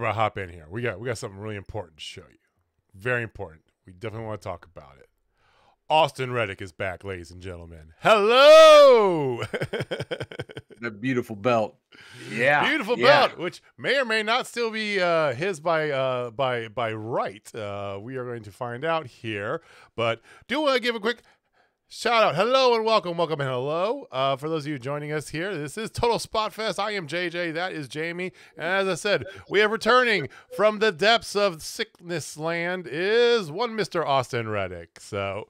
Everybody, hop in here. We got we got something really important to show you. Very important. We definitely want to talk about it. Austin Reddick is back, ladies and gentlemen. Hello. that beautiful belt. Yeah. Beautiful yeah. belt, which may or may not still be uh, his by uh, by by right. Uh, we are going to find out here. But do want to give a quick shout out. Hello and welcome, welcome and hello. Uh, for those of you joining us here, this is Total Spotfest. I am JJ. That is Jamie. And as I said, we are returning from the depths of sickness land. Is one Mister Austin Reddick. So.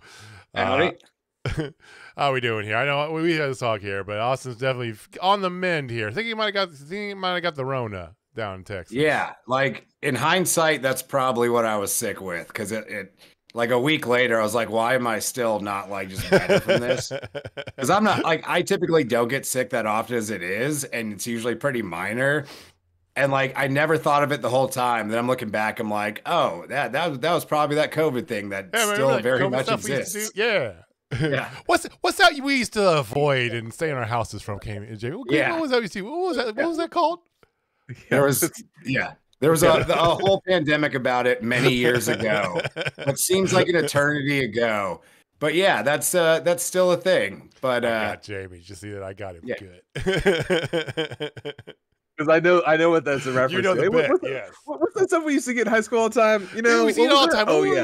Howdy. How we doing here? I know we had to talk here, but Austin's definitely on the mend here. I think he might have got, think he might have got the Rona down in Texas. Yeah, like in hindsight, that's probably what I was sick with because it, it, like a week later, I was like, why am I still not like just better from this? Because I'm not like I typically don't get sick that often as it is, and it's usually pretty minor. And like I never thought of it the whole time. Then I'm looking back, I'm like, oh, that that was that was probably that COVID thing that Yeah, still like very COVID much stuff we used to exists. Yeah. Yeah. what's what's that we used to avoid and stay in our houses from came Jamie? What, Yeah. what was that we used to? What was that? What was that called? There was yeah. There was a, a whole pandemic about it many years ago. It seems like an eternity ago. But yeah, that's uh that's still a thing. But I uh got Jamie. Just see that I got him yeah. good. Because I know I know what that's a reference you know to. the Hey, what- bit, what's, the- yes. what- what's that stuff we used to get in high school all the time? You know, Yeah, we see it all the time. Oh What-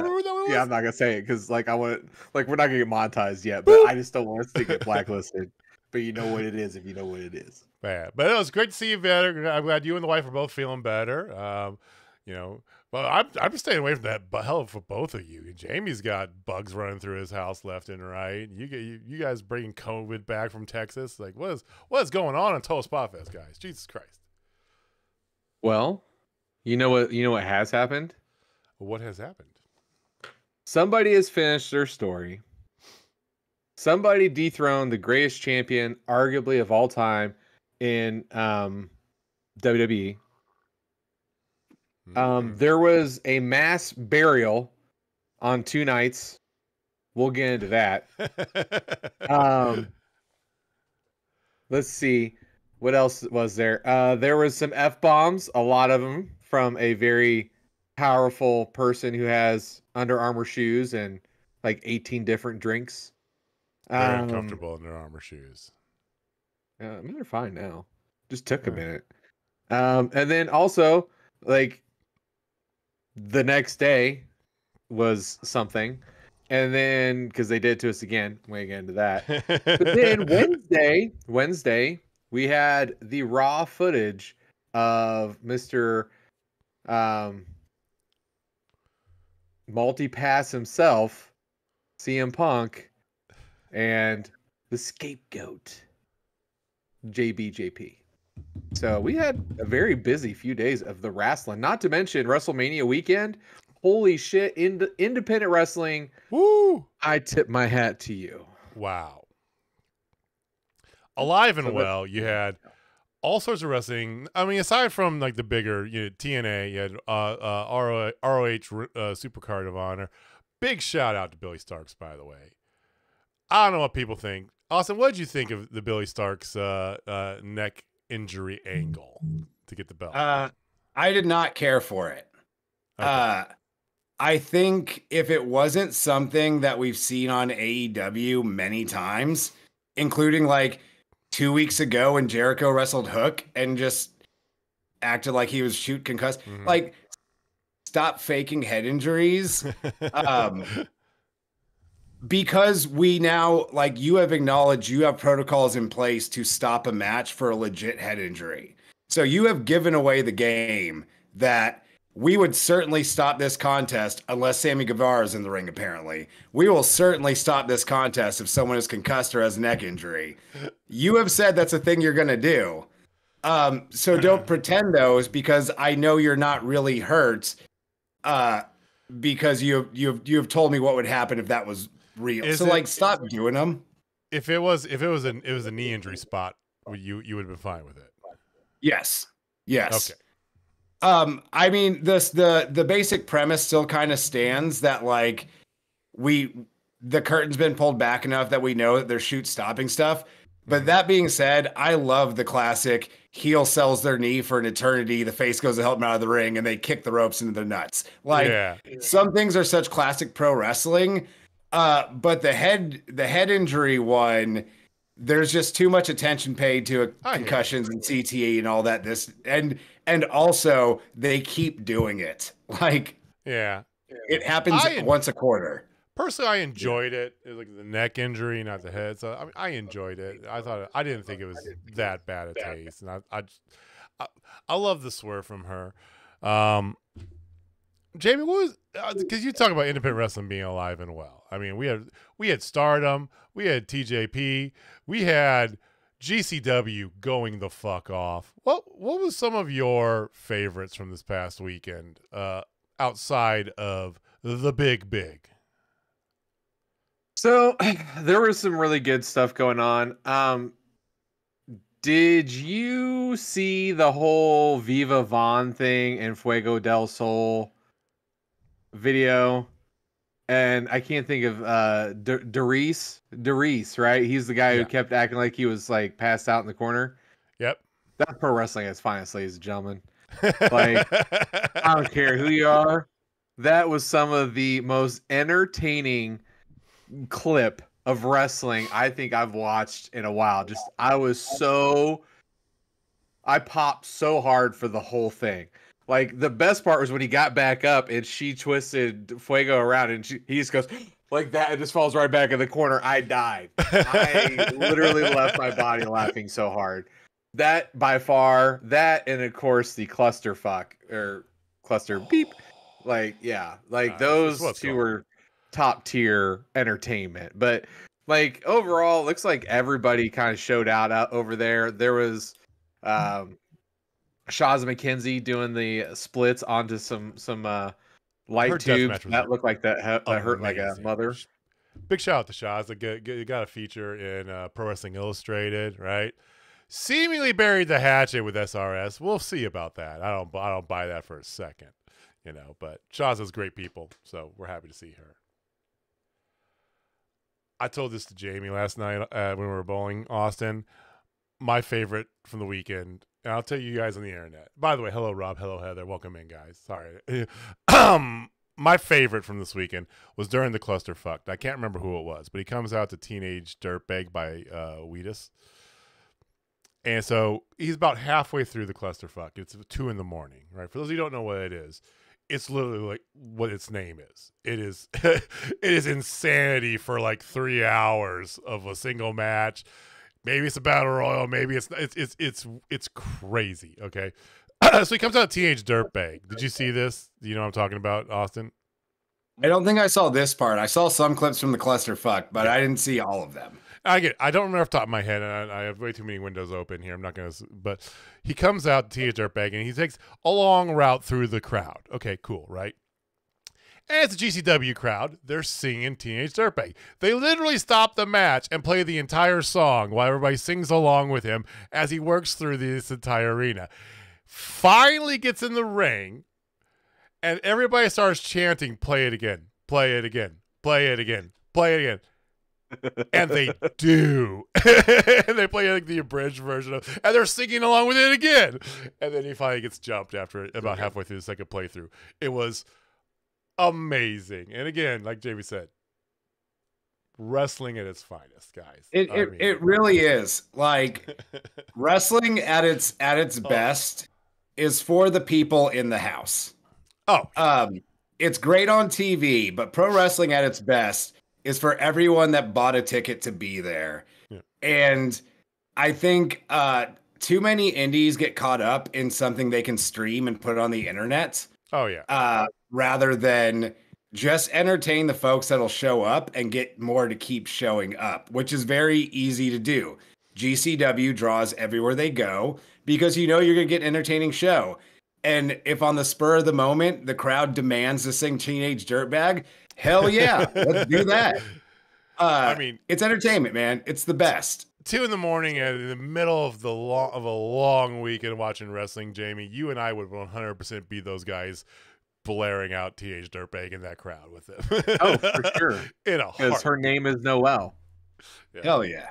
yeah. Yeah, I'm not gonna say it because like I want like we're not gonna get monetized yet, but I just don't want us to get blacklisted. But you know what it is if you know what it is. Bad. But it was great to see you better. I'm glad you and the wife are both feeling better. Um, you know, but I'm I'm staying away from that hell for both of you. Jamie's got bugs running through his house left and right. You get you, you guys bringing COVID back from Texas. Like, what is what is going on in Total Spotfest, guys? Jesus Christ! Well, you know what you know what has happened? What has happened? Somebody has finished their story. Somebody dethroned the greatest champion, arguably of all time, in um, WWE. Um, Mm. there was a mass burial on two nights. We'll get into that. Um, let's see what else was there. Uh, there was some f bombs, a lot of them from a very powerful person who has Under Armour shoes and like 18 different drinks. Very Um, uncomfortable in their armor shoes. Yeah, I mean they're fine now. Just took a minute. Um, and then also like the next day was something, and then because they did it to us again, we ain't get into that. But then Wednesday, Wednesday, we had the raw footage of Mister um, multi pass himself, CM Punk, and the scapegoat, JBJP. So we had a very busy few days of the wrestling, not to mention WrestleMania weekend. Holy shit, ind- independent wrestling. Woo! I tip my hat to you. Wow. Alive and So well, you had all sorts of wrestling. I mean, aside from like the bigger, you know, TNA, you had uh, uh, RO, ROH uh, Supercard of Honor. Big shout out to Billie Starkz, by the way. I don't know what people think. Austin, what did you think of the Billie Starkz uh, uh, neck injury angle to get the belt? uh I did not care for it. Okay. Uh I think if it wasn't something that we've seen on AEW many times, including like two weeks ago when Jericho wrestled Hook and just acted like he was shoot concussed, Mhm. like stop faking head injuries. um, because we now like you have acknowledged you have protocols in place to stop a match for a legit head injury. So you have given away the game that we would certainly stop this contest unless Sammy Guevara is in the ring. Apparently, we will certainly stop this contest if someone is concussed or has neck injury. You have said that's a thing you're going to do. Um, so don't pretend those because I know you're not really hurt. Uh, because you you you have told me what would happen if that was real. Is so it- like, stop doing them. if it was if it was an it was a knee injury spot, you you would have been fine with it. Yes. Yes. Okay. Um, I mean, this the the basic premise still kind of stands that like we the curtain's been pulled back enough that we know that they're shoot stopping stuff. But that being said, I love the classic heel sells their knee for an eternity, the face goes to help him out of the ring, and they kick the ropes into their nuts. Like yeah. some things are such classic pro wrestling. Uh, but the head the head injury one, there's just too much attention paid to concussions and CTE and all that. This and and also they keep doing it. Like Yeah. it happens I- once a quarter. Personally, I enjoyed it. It was like the neck injury, not the head. So I mean, I enjoyed it. I thought I didn't think it was that bad a taste, and I, I, just, I, I love the swerve from her. Um, Jamie, what was because you talk about independent wrestling being alive and well. I mean, we had we had Stardom, we had TJP, we had GCW going the fuck off. What what was some of your favorites from this past weekend? Uh, outside of the big big. So there was some really good stuff going on. Um, did you see the whole Viva Van thing and Fuego del Sol video? And I can't think of uh D- Darice, Darice, right? He's the guy Yeah. who kept acting like he was like passed out in the corner. Yep. That's pro wrestling at its finest, ladies and gentlemen. Like, I don't care who you are. That was some of the most entertaining clip of wrestling I think I've watched in a while. Just I was so I popped so hard for the whole thing. Like the best part was when he got back up and she twisted Fuego around and she, he just goes like that and just falls right back in the corner. I died. I literally left my body laughing so hard. That by far, that and of course the clusterfuck or cluster beep. Like, yeah, like Uh, those two were top tier entertainment. But like overall, looks like everybody kind of showed out, out over there. There was um Shazza McKenzie doing the splits onto some some uh light tubes that looked like that, ha- that hurt like a mother. Big shout out to Shaz. Like, got a feature in uh, Pro Wrestling Illustrated, right? Seemingly buried the hatchet with SRS. We'll see about that. I don't. I don't buy that for a second, you know. But Shaz is great people, so we're happy to see her. I told this to Jamie last night uh, when we were bowling Austin. My favorite from the weekend, and I'll tell you guys on the internet. By the way, hello Rob, hello Heather, welcome in, guys. Sorry. um, my favorite from this weekend was during the clusterfuck. I can't remember who it was, but he comes out to Teenage Dirtbag by uh, Wheatus. And so he's about halfway through the clusterfuck. It's two in the morning, right? For those of you who don't know what it is, it's literally like what its name is. It is it is insanity for like three hours of a single match. Maybe it's a battle royal. Maybe it's it's it's it's it's crazy. Okay, so he comes out teenage dirtbag. Did you see this? Do you know what I'm talking about, Austin? I don't think I saw this part. I saw some clips from the clusterfuck, but I didn't see all of them. I get. It. I don't remember off the top of my head, and I, I have way too many windows open here. I'm not gonna. But he comes out teenage dirtbag, and he takes a long route through the crowd. Okay, cool, right? And it's a GCW crowd. They're singing Teenage Dirtbag. They literally stop the match and play the entire song while everybody sings along with him as he works through this entire arena. Finally gets in the ring, and everybody starts chanting, "Play it again, play it again, play it again, play it again." and they do. and they play like the abridged version of, and they're singing along with it again. And then he finally gets jumped after about halfway through the second playthrough. It was amazing. And again, like Jamie said, wrestling at its finest, guys. It it, mean- it really is. Like wrestling at its at its Oh. best is for the people in the house. oh, Um, it's great on TV, but pro wrestling at its best is for everyone that bought a ticket to be there. Yeah. And I think uh, too many indies get caught up in something they can stream and put on the internet oh yeah. uh, rather than just entertain the folks that'll show up and get more to keep showing up, which is very easy to do. GCW draws everywhere they go because you know you're going to get an entertaining show. And if on the spur of the moment the crowd demands to sing Teenage Dirtbag, hell yeah, let's do that. Uh, I mean, it's entertainment, man. It's the best. two in the morning and in the middle of the long of a long weekend watching wrestling, Jamie, you and I would 100% be those guys blaring out TH Dirtbag in that crowd with them. Oh, for sure. in a Because her name is Noelle. Yeah. Hell yeah.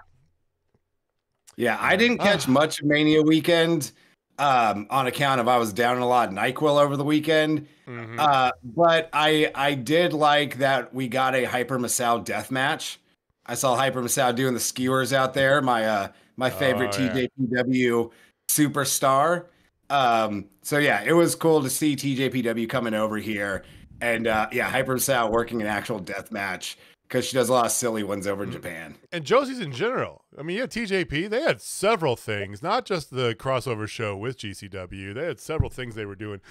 Yeah, I didn't catch much of Mania weekend um, on account of I was down a lot of Nyquil over the weekend. Mhm. Uh, but I I did like that we got a Hyper Misao death match. I saw Hyper Misao doing the skewers out there. My uh my favorite Oh, yeah. TJPW superstar. Um, so yeah, it was cool to see TJPW coming over here and uh, yeah, Hyper Misao working an actual death match because she does a lot of silly ones over in Japan. and Josie's in general. I mean, yeah, TJP, they had several things, not just the crossover show with GCW. They had several things they were doing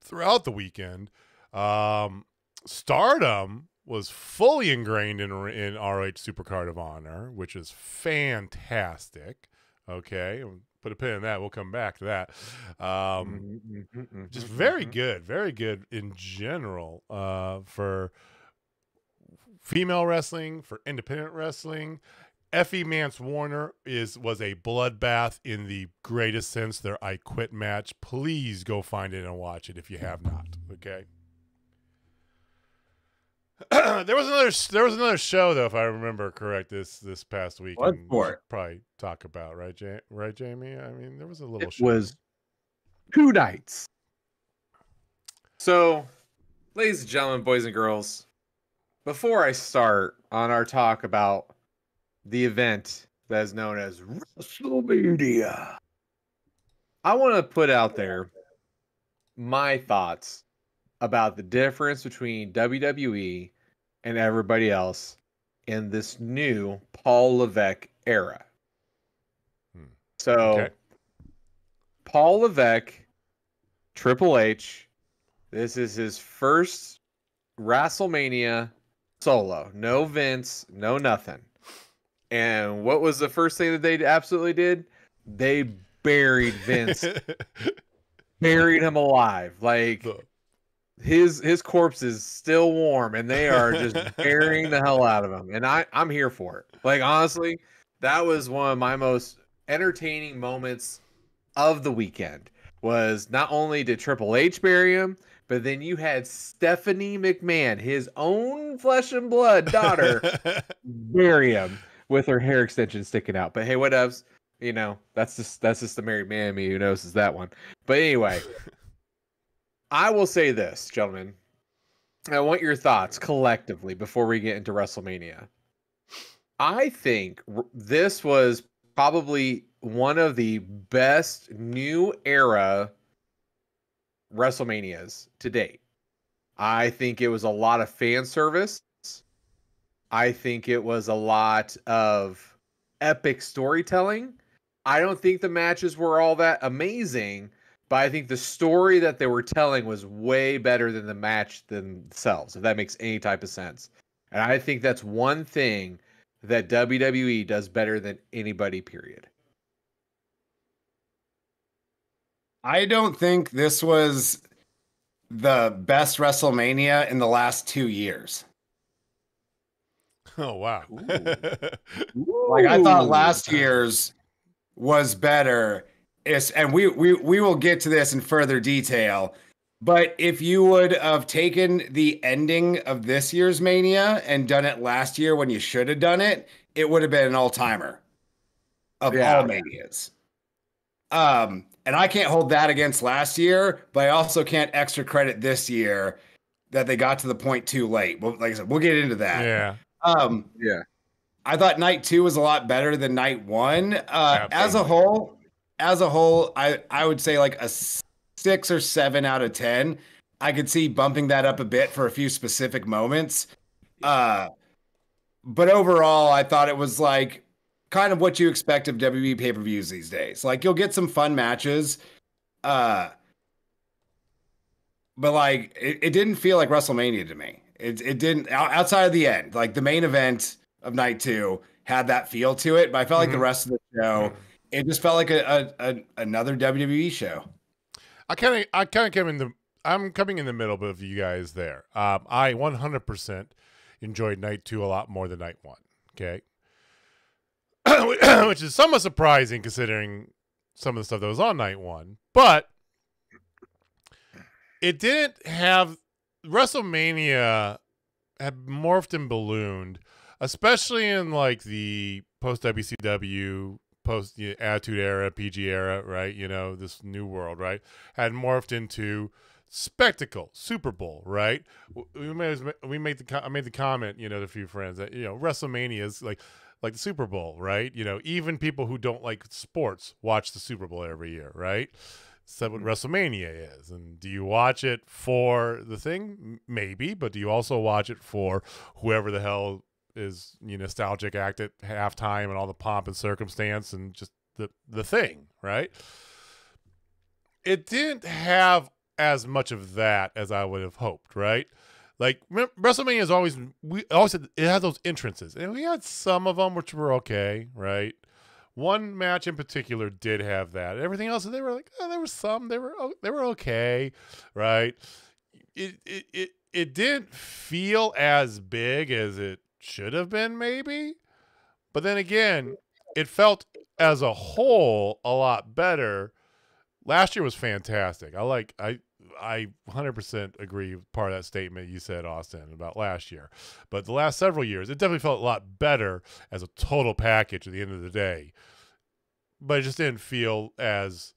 throughout the weekend. Um, Stardom was fully ingrained in in ROH Supercard of Honor, which is fantastic. Okay, put a pin in that. We'll come back to that. Um, Mm-hmm, just very good, very good in general uh, for female wrestling, for independent wrestling. Effy Mance Warner is was a bloodbath in the greatest sense. Their I Quit match. Please go find it and watch it if you have not. Okay. there was another there was another show though, if I remember correct this this past week. What we for? Probably talk about right, ja- right, Jamie. I mean, there was a little It show. was two nights. So, ladies and gentlemen, boys and girls, before I start on our talk about the event that is known as WrestleMania, I want to put out there my thoughts about the difference between WWE and everybody else in this new Paul Levesque era. Hmm. So, Okay. Paul Levesque, Triple H. This is his first WrestleMania solo. No Vince, no nothing. And what was the first thing that they absolutely did? They buried Vince, buried him alive. Like The- his his corpse is still warm, and they are just burying the hell out of him. And I I'm here for it. Like honestly, that was one of my most entertaining moments of the weekend. Was not only did Triple H bury him, but then you had Stephanie McMahon, his own flesh and blood daughter, bury him with her hair extension sticking out. But hey, whatevs. You know, that's just that's just the married man in me who knows is that one. But anyway, I will say this, gentlemen. I want your thoughts collectively before we get into WrestleMania. I think this was probably one of the best new era WrestleManias to date. I think it was a lot of fan service. I think it was a lot of epic storytelling. I don't think the matches were all that amazing, but I think the story that they were telling was way better than the match themselves, if that makes any type of sense. And I think that's one thing that WWE does better than anybody, period. I don't think this was the best WrestleMania in the last two years. oh wow. Like I thought last year's was better. Is and we we we will get to this in further detail. But if you would have taken the ending of this year's Mania and done it last year when you should have done it, it would have been an all timer of Yeah. all Manias. Um, and I can't hold that against last year, but I also can't extra credit this year that they got to the point too late. Well, like I said, we'll get into that. yeah. Um, Yeah. I thought night two was a lot better than night one. Uh, as a whole, as a whole, I I would say like a six or seven out of ten. I could see bumping that up a bit for a few specific moments. Uh, but overall, I thought it was like kind of what you expect of WWE pay per views these days. Like you'll get some fun matches. Uh, but like it, it didn't feel like WrestleMania to me. It it didn't outside of the end. Like the main event of night two had that feel to it, but I felt like the Mhm. rest of the show, it just felt like a, a, a another WWE show. I kind of, I kind of come in the, I'm coming in the middle of you guys there. Um, I 100% enjoyed night two a lot more than night one. Okay, which is somewhat surprising considering some of the stuff that was on night one, but it didn't have WrestleMania had morphed and ballooned, especially in like the post WCW post you know, Attitude Era, PG Era, right? You know, this new world, right? Had morphed into spectacle, Super Bowl, right? We made we made the I made the comment, you know, to a few friends that you know WrestleMania is like like the Super Bowl, right? You know, even people who don't like sports watch the Super Bowl every year, right? So what mm-hmm. WrestleMania is. And do you watch it for the thing? Maybe, but do you also watch it for whoever the hell is you know, nostalgic act at halftime and all the pomp and circumstance and just the the thing, right? It didn't have as much of that as I would have hoped, right? Like WrestleMania is always we always had, it had those entrances, and we had some of them which were okay, right? One match in particular did have that. Everything else, they were like, oh, there were some, they were they were okay, right? It it it it didn't feel as big as it should have been, maybe. But then again, it felt as a whole a lot better. Last year was fantastic. I like I I 100% agree with part of that statement you said, Austin, about last year. But the last several years, it definitely felt a lot better as a total package at the end of the day. But it just didn't feel as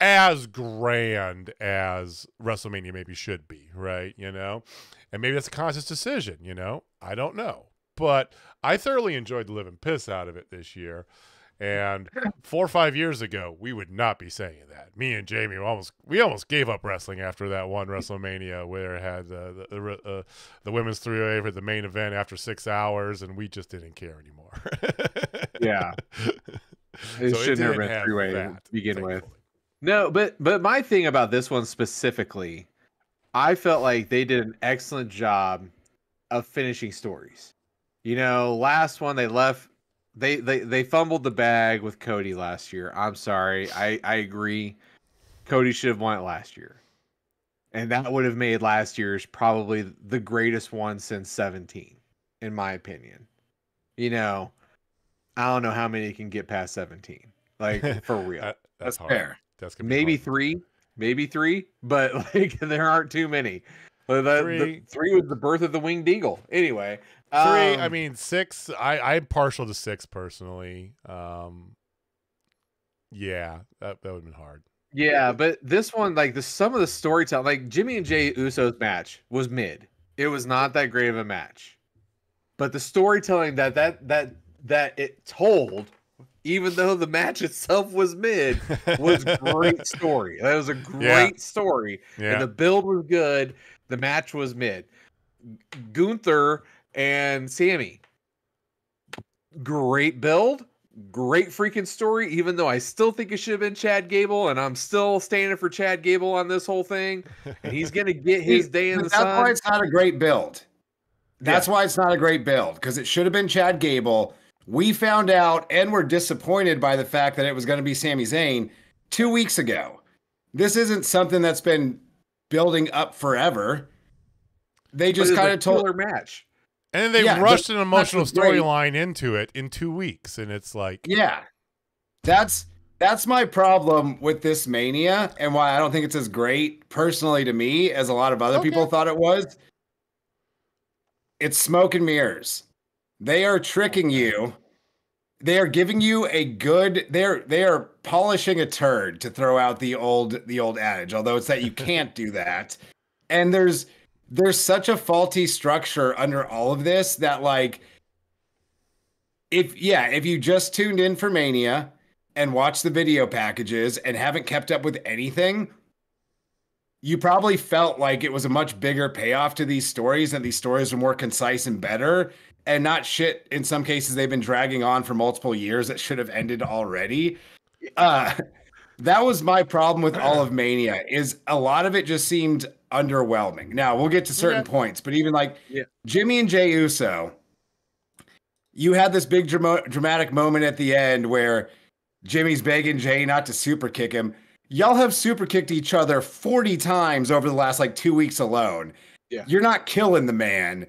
as grand as WrestleMania maybe should be, right? You know? And maybe that's a conscious decision, you know? I don't know. But I thoroughly enjoyed the living piss out of it this year. And four or five years ago, we would not be saying that. Me and Jamie almost we almost gave up wrestling after that one WrestleMania where it had uh, the the, uh, the women's three way for the main event after six hours, and we just didn't care anymore. yeah, it so shouldn't it have been three way to begin thankfully. with. No, but but my thing about this one specifically, I felt like they did an excellent job of finishing stories. You know, last one they left they they they fumbled the bag with Cody last year. I'm sorry. I I agree. Cody should have won it last year. And that would have made last year's probably the greatest one since 17 in my opinion. You know, I don't know how many can get past 17. Like for real. that, that's, that's fair. That's maybe hard. 3, maybe 3, but like there aren't too many. The, three. The, three was the birth of the winged eagle. Anyway, Three, um, I mean six. I I'm partial to six personally. Um, yeah, that that would have been hard. Yeah, but this one, like the some of the storytelling, like Jimmy and Jey Uso's match was mid. It was not that great of a match, but the storytelling that that that that it told, even though the match itself was mid, was great story. That was a great yeah. story, yeah. and the build was good. The match was mid. Gunther and Sami. Great build, great freaking story, even though I still think it should have been Chad Gable, and I'm still standing for Chad Gable on this whole thing. And he's gonna get his day in the that's sun. That's why it's not a great build. That's yeah. why it's not a great build, because it should have been Chad Gable. We found out and were disappointed by the fact that it was going to be Sami Zayn two weeks ago. This isn't something that's been building up forever. They just kind of told her match. And then they yeah, rushed an emotional storyline into it in two weeks, and it's like, yeah, that's that's my problem with this mania, and why I don't think it's as great personally to me as a lot of other okay. people thought it was. It's smoke and mirrors. They are tricking you. They are giving you a good. They're they are polishing a turd to throw out the old the old adage. Although it's that you can't do that, and there's there's such a faulty structure under all of this that like if yeah, if you just tuned in for Mania and watched the video packages and haven't kept up with anything, you probably felt like it was a much bigger payoff to these stories and these stories are more concise and better and not shit in some cases they've been dragging on for multiple years that should have ended already. Uh that was my problem with all of Mania is a lot of it just seemed underwhelming. Now we'll get to certain yeah. points, but even like yeah. Jimmy and Jey Uso, you had this big dramatic moment at the end where Jimmy's begging Jey not to super kick him. Y'all have super kicked each other 40 times over the last like two weeks alone. Yeah. You're not killing the man.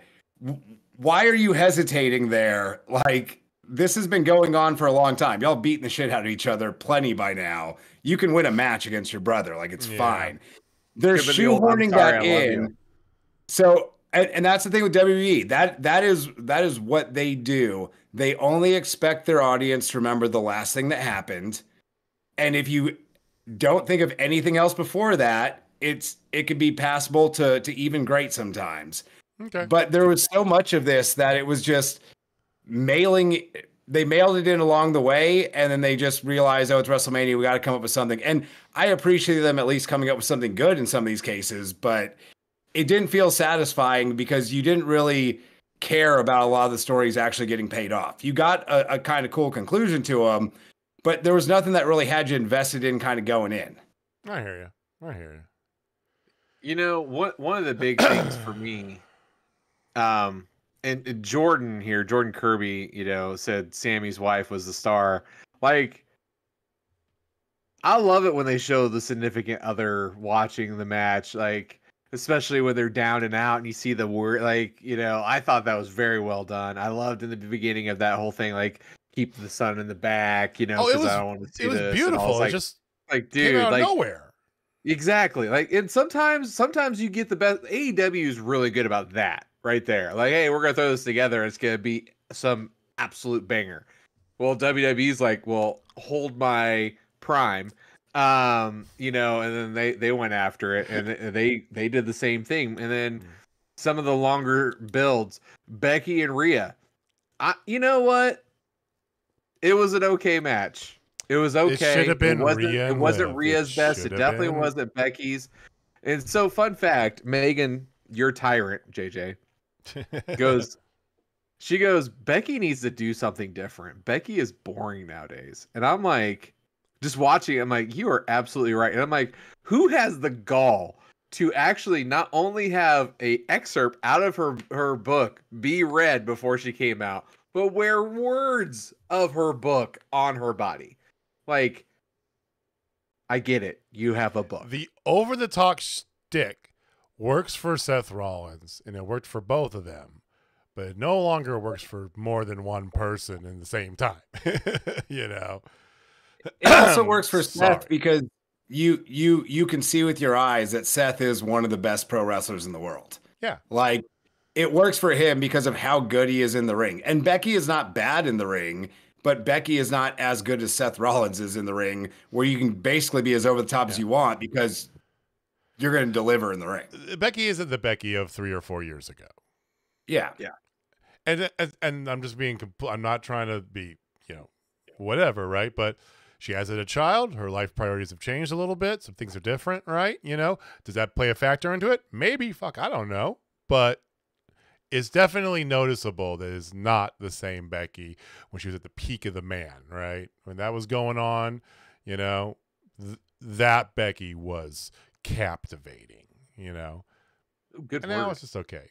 Why are you hesitating there? Like, this has been going on for a long time. Y'all beating the shit out of each other plenty by now. You can win a match against your brother. Like, it's yeah. fine. They're shoehorning that in. So And, and that's the thing with WWE. That that is that is what they do. They only expect their audience to remember the last thing that happened. And if you don't think of anything else before that, it's it could be passable to to even great sometimes. Okay. But there was so much of this that it was just mailing they mailed it in along the way and then they just realized oh it's wrestlemania we got to come up with something and i appreciate them at least coming up with something good in some of these cases but it didn't feel satisfying because you didn't really care about a lot of the stories actually getting paid off you got a, a kind of cool conclusion to them but there was nothing that really had you invested in kind of going in I hear you. I hear you. You know, what one of the big things for me, um, and, and Jordan here, Jordan Kirby, you know, said Sami's wife was the star. Like, I love it when they show the significant other watching the match, like especially when they're down and out and you see the word like, you know, I thought that was very well done. I loved in the beginning of that whole thing, like keep the sun in the back, you know, Oh, it 'cause was- I don't want to see It was this. Beautiful. was it like, just like, dude, like nowhere. Exactly. Like and sometimes sometimes you get the best AEW is really good about that right there. Like, hey, we're gonna throw this together, it's gonna be some absolute banger. Well, WWE's like, well, hold my prime. Um, you know, and then they they went after it and they they did the same thing. And then Mm. some of the longer builds, Becky and Rhea. I you know what? It was an okay match. It was okay. should have been wasn't, Rhea It wasn't. Rhea's It best. It definitely been- wasn't Becky's. And so, fun fact, Megan, your tyrant, JJ, goes. She goes. Becky needs to do something different. Becky is boring nowadays, and I'm like, just watching. I'm like, you are absolutely right. And I'm like, who has the gall to actually not only have a excerpt out of her her book be read before she came out, but wear words of her book on her body? Like, I get it. You have a book. the over the top stick works for Seth Rollins, and it worked for both of them, but it no longer works for more than one person in the same time. you know, it also works for Sorry. seth because you you you can see with your eyes that seth is one of the best pro wrestlers in the world Yeah. like it works for him because of how good he is in the ring and becky is not bad in the ring but becky is not as good as seth rollins is in the ring where you can basically be as over the top as you want because you're going to deliver in the ring. Becky isn't the Becky of three or four years ago. yeah. And and, and I'm just being compl- I'm not trying to be you know whatever right? But she has had a child. Her life priorities have changed a little bit. Some things are different right? You know does that play a factor into it? Maybe. Fuck I don't know. But it's definitely noticeable that it's not the same Becky when she was at the peak of the man right? When that was going on you know th- that Becky was captivating you know? Good and now it's just okay.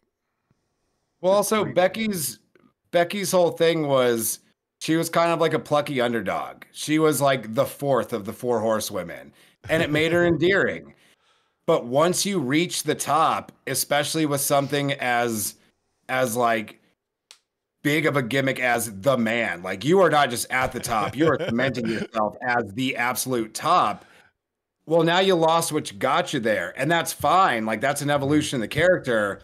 Well, also Becky's Becky's whole thing was she was kind of like a plucky underdog. She was like the fourth of the four horsewomen, and it made her endearing. But once you reach the top, especially with something as as like big of a gimmick as the man, like you are not just at the top, you are cementing yourself as the absolute top. Well, now you lost what got you there, and that's fine. Like that's an evolution in the character.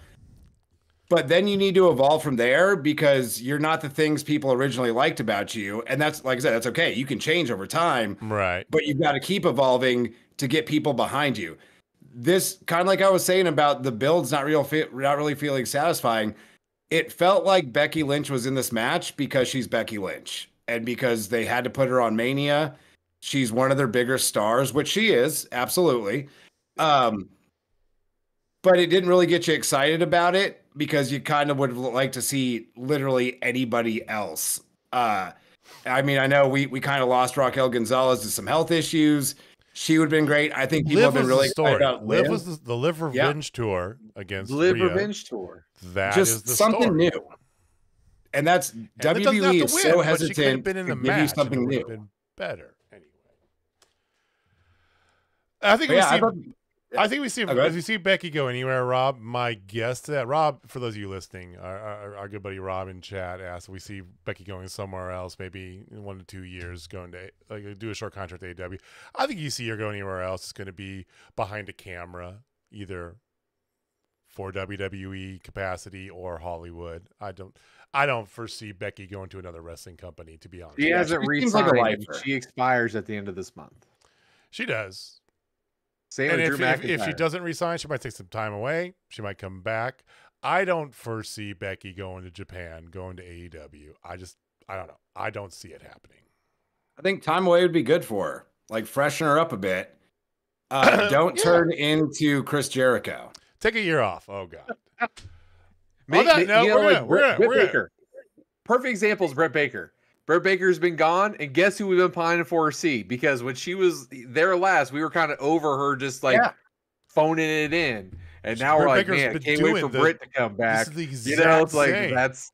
But then you need to evolve from there because you're not the things people originally liked about you. And that's like I said, that's okay. You can change over time, right but you've got to keep evolving to get people behind you. This kind of like I was saying about the builds not real fit, not really feeling satisfying. It felt like Becky Lynch was in this match because she's Becky Lynch and because they had to put her on Mania. She's one of their bigger stars, which she is, absolutely. Um, but it didn't really get you excited about it because you kind of would like to see literally anybody else. Uh, I mean, I know we we kind of lost Raquel Gonzalez to some health issues. She would have been great. I think people Liv have been really the excited story. about Liv Liv. was the, the Liv Revenge tour against Live Rhea. Revenge Tour. That is just the something story. new. And that's And it doesn't have WWE to is win, so but she could hesitant been in to the give you match. and something it new. been better anyway. I think But we yeah, see. I I think we see go we see Becky go anywhere. Rob, my guess to that Rob, for those of you listening, our, our, our good buddy Rob in chat asked, "We see Becky going somewhere else, maybe in one to two years, going to like do a short contract at AW." I think you see her going anywhere else. It's going to be behind a camera, either for WWE capacity or Hollywood. I don't. I don't foresee Becky going to another wrestling company. To be honest, She hasn't she seems like a re-signed. lifer. she expires at the end of this month. she does. Same and with if, Drew if, if she doesn't resign, she might take some time away. She might come back. I don't foresee Becky going to Japan, going to AEW. I just, I don't know. I don't see it happening. I think time away would be good for her. Like freshen her up a bit. Uh, don't Yeah. turn into Chris Jericho. Take a year off. Oh God. Ma- On that ma- note, you know, we're like gonna- we're Britt- gonna- Britt we're gonna- Perfect example is Britt Baker. Britt Baker's been gone, and guess who we've been pining for her seat? Because when she was there last, we were kind of over her just like Yeah. phoning it in, and now Britt we're like, Baker's man, been can't wait for the- Britt to come back. This is the You know, it's like same. that's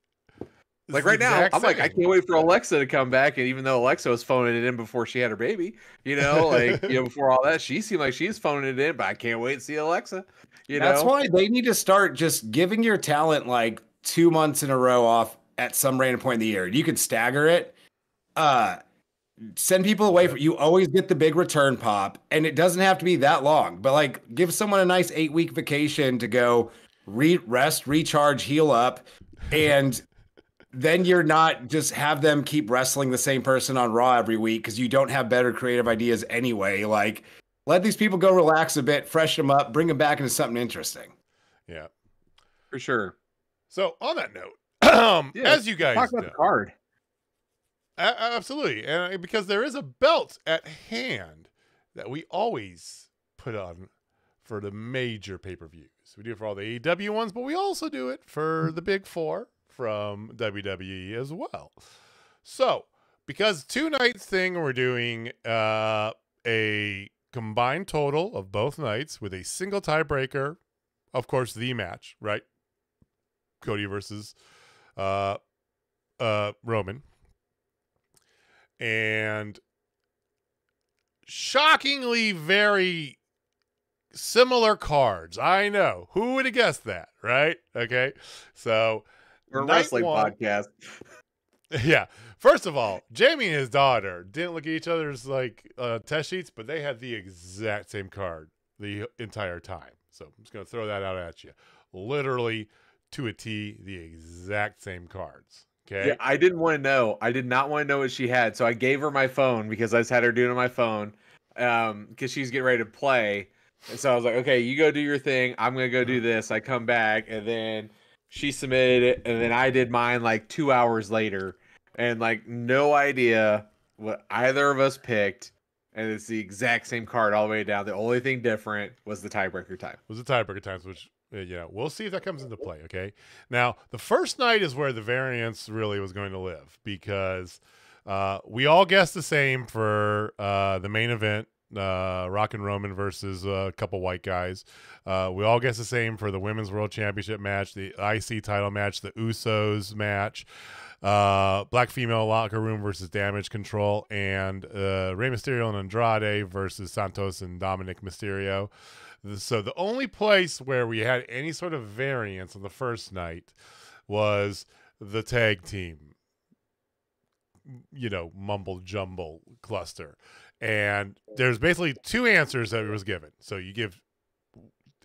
This like right now. I'm like, I can't wait for Alexa to come back, and even though Alexa was phoning it in before she had her baby, you know, like you know, before all that, she seemed like she's phoning it in, but I can't wait to see Alexa. You know, That's know, why they need to start just giving your talent like two months in a row off at some random point in the year. You can stagger it. Uh send people away for you always get the big return pop and it doesn't have to be that long but like give someone a nice eight week vacation to go re- rest recharge heal up and then you're not just have them keep wrestling the same person on raw every week because you don't have better creative ideas anyway like let these people go relax a bit freshen them up bring them back into something interesting Yeah. for sure. So on that note, Yeah, as you guys Talk know, the card. Absolutely, and because there is a belt at hand that we always put on for the major pay per views. We do it for all the AEW ones, but we also do it for the big four from WWE as well. So, because two nights thing, we're doing uh, a combined total of both nights with a single tiebreaker. Of course, the match, right? Cody versus uh, uh, Roman and shockingly very similar cards. I know. Who would have guessed that, right? Okay. So, We're wrestling one- podcast. yeah. First of all, Jamie and his daughter didn't look at each other's like uh, test sheets, but they had the exact same card the entire time. So I'm just gonna throw that out at you. Literally to a T, the exact same cards. Okay. Yeah, I didn't want to know. I did not want to know what she had, so I gave her my phone because I just had her doing it on my phone, um, because she's getting ready to play. And so I was like, okay, you go do your thing. I'm gonna go do this. I come back, and then she submitted it, and then I did mine like two hours later, and like no idea what either of us picked, and it's the exact same card all the way down. The only thing different was the tiebreaker time. was the tiebreaker times, which uh, know we'll see if that comes into play. Okay, now the first night is where the variance really was going to live because uh, we all guessed the same for uh, the main event. Uh, Rock and Roman versus a couple white guys. Uh, we all guessed the same for the women's world championship match, the IC title match, the Usos match, uh, Black Female Locker Room versus Damage Control, and Rey Mysterio and Andrade versus Santos and Dominic Mysterio. So the only place where we had any sort of variance on the first night was the tag team, you know, mumble jumble cluster. And there's basically two answers that was given. So you give,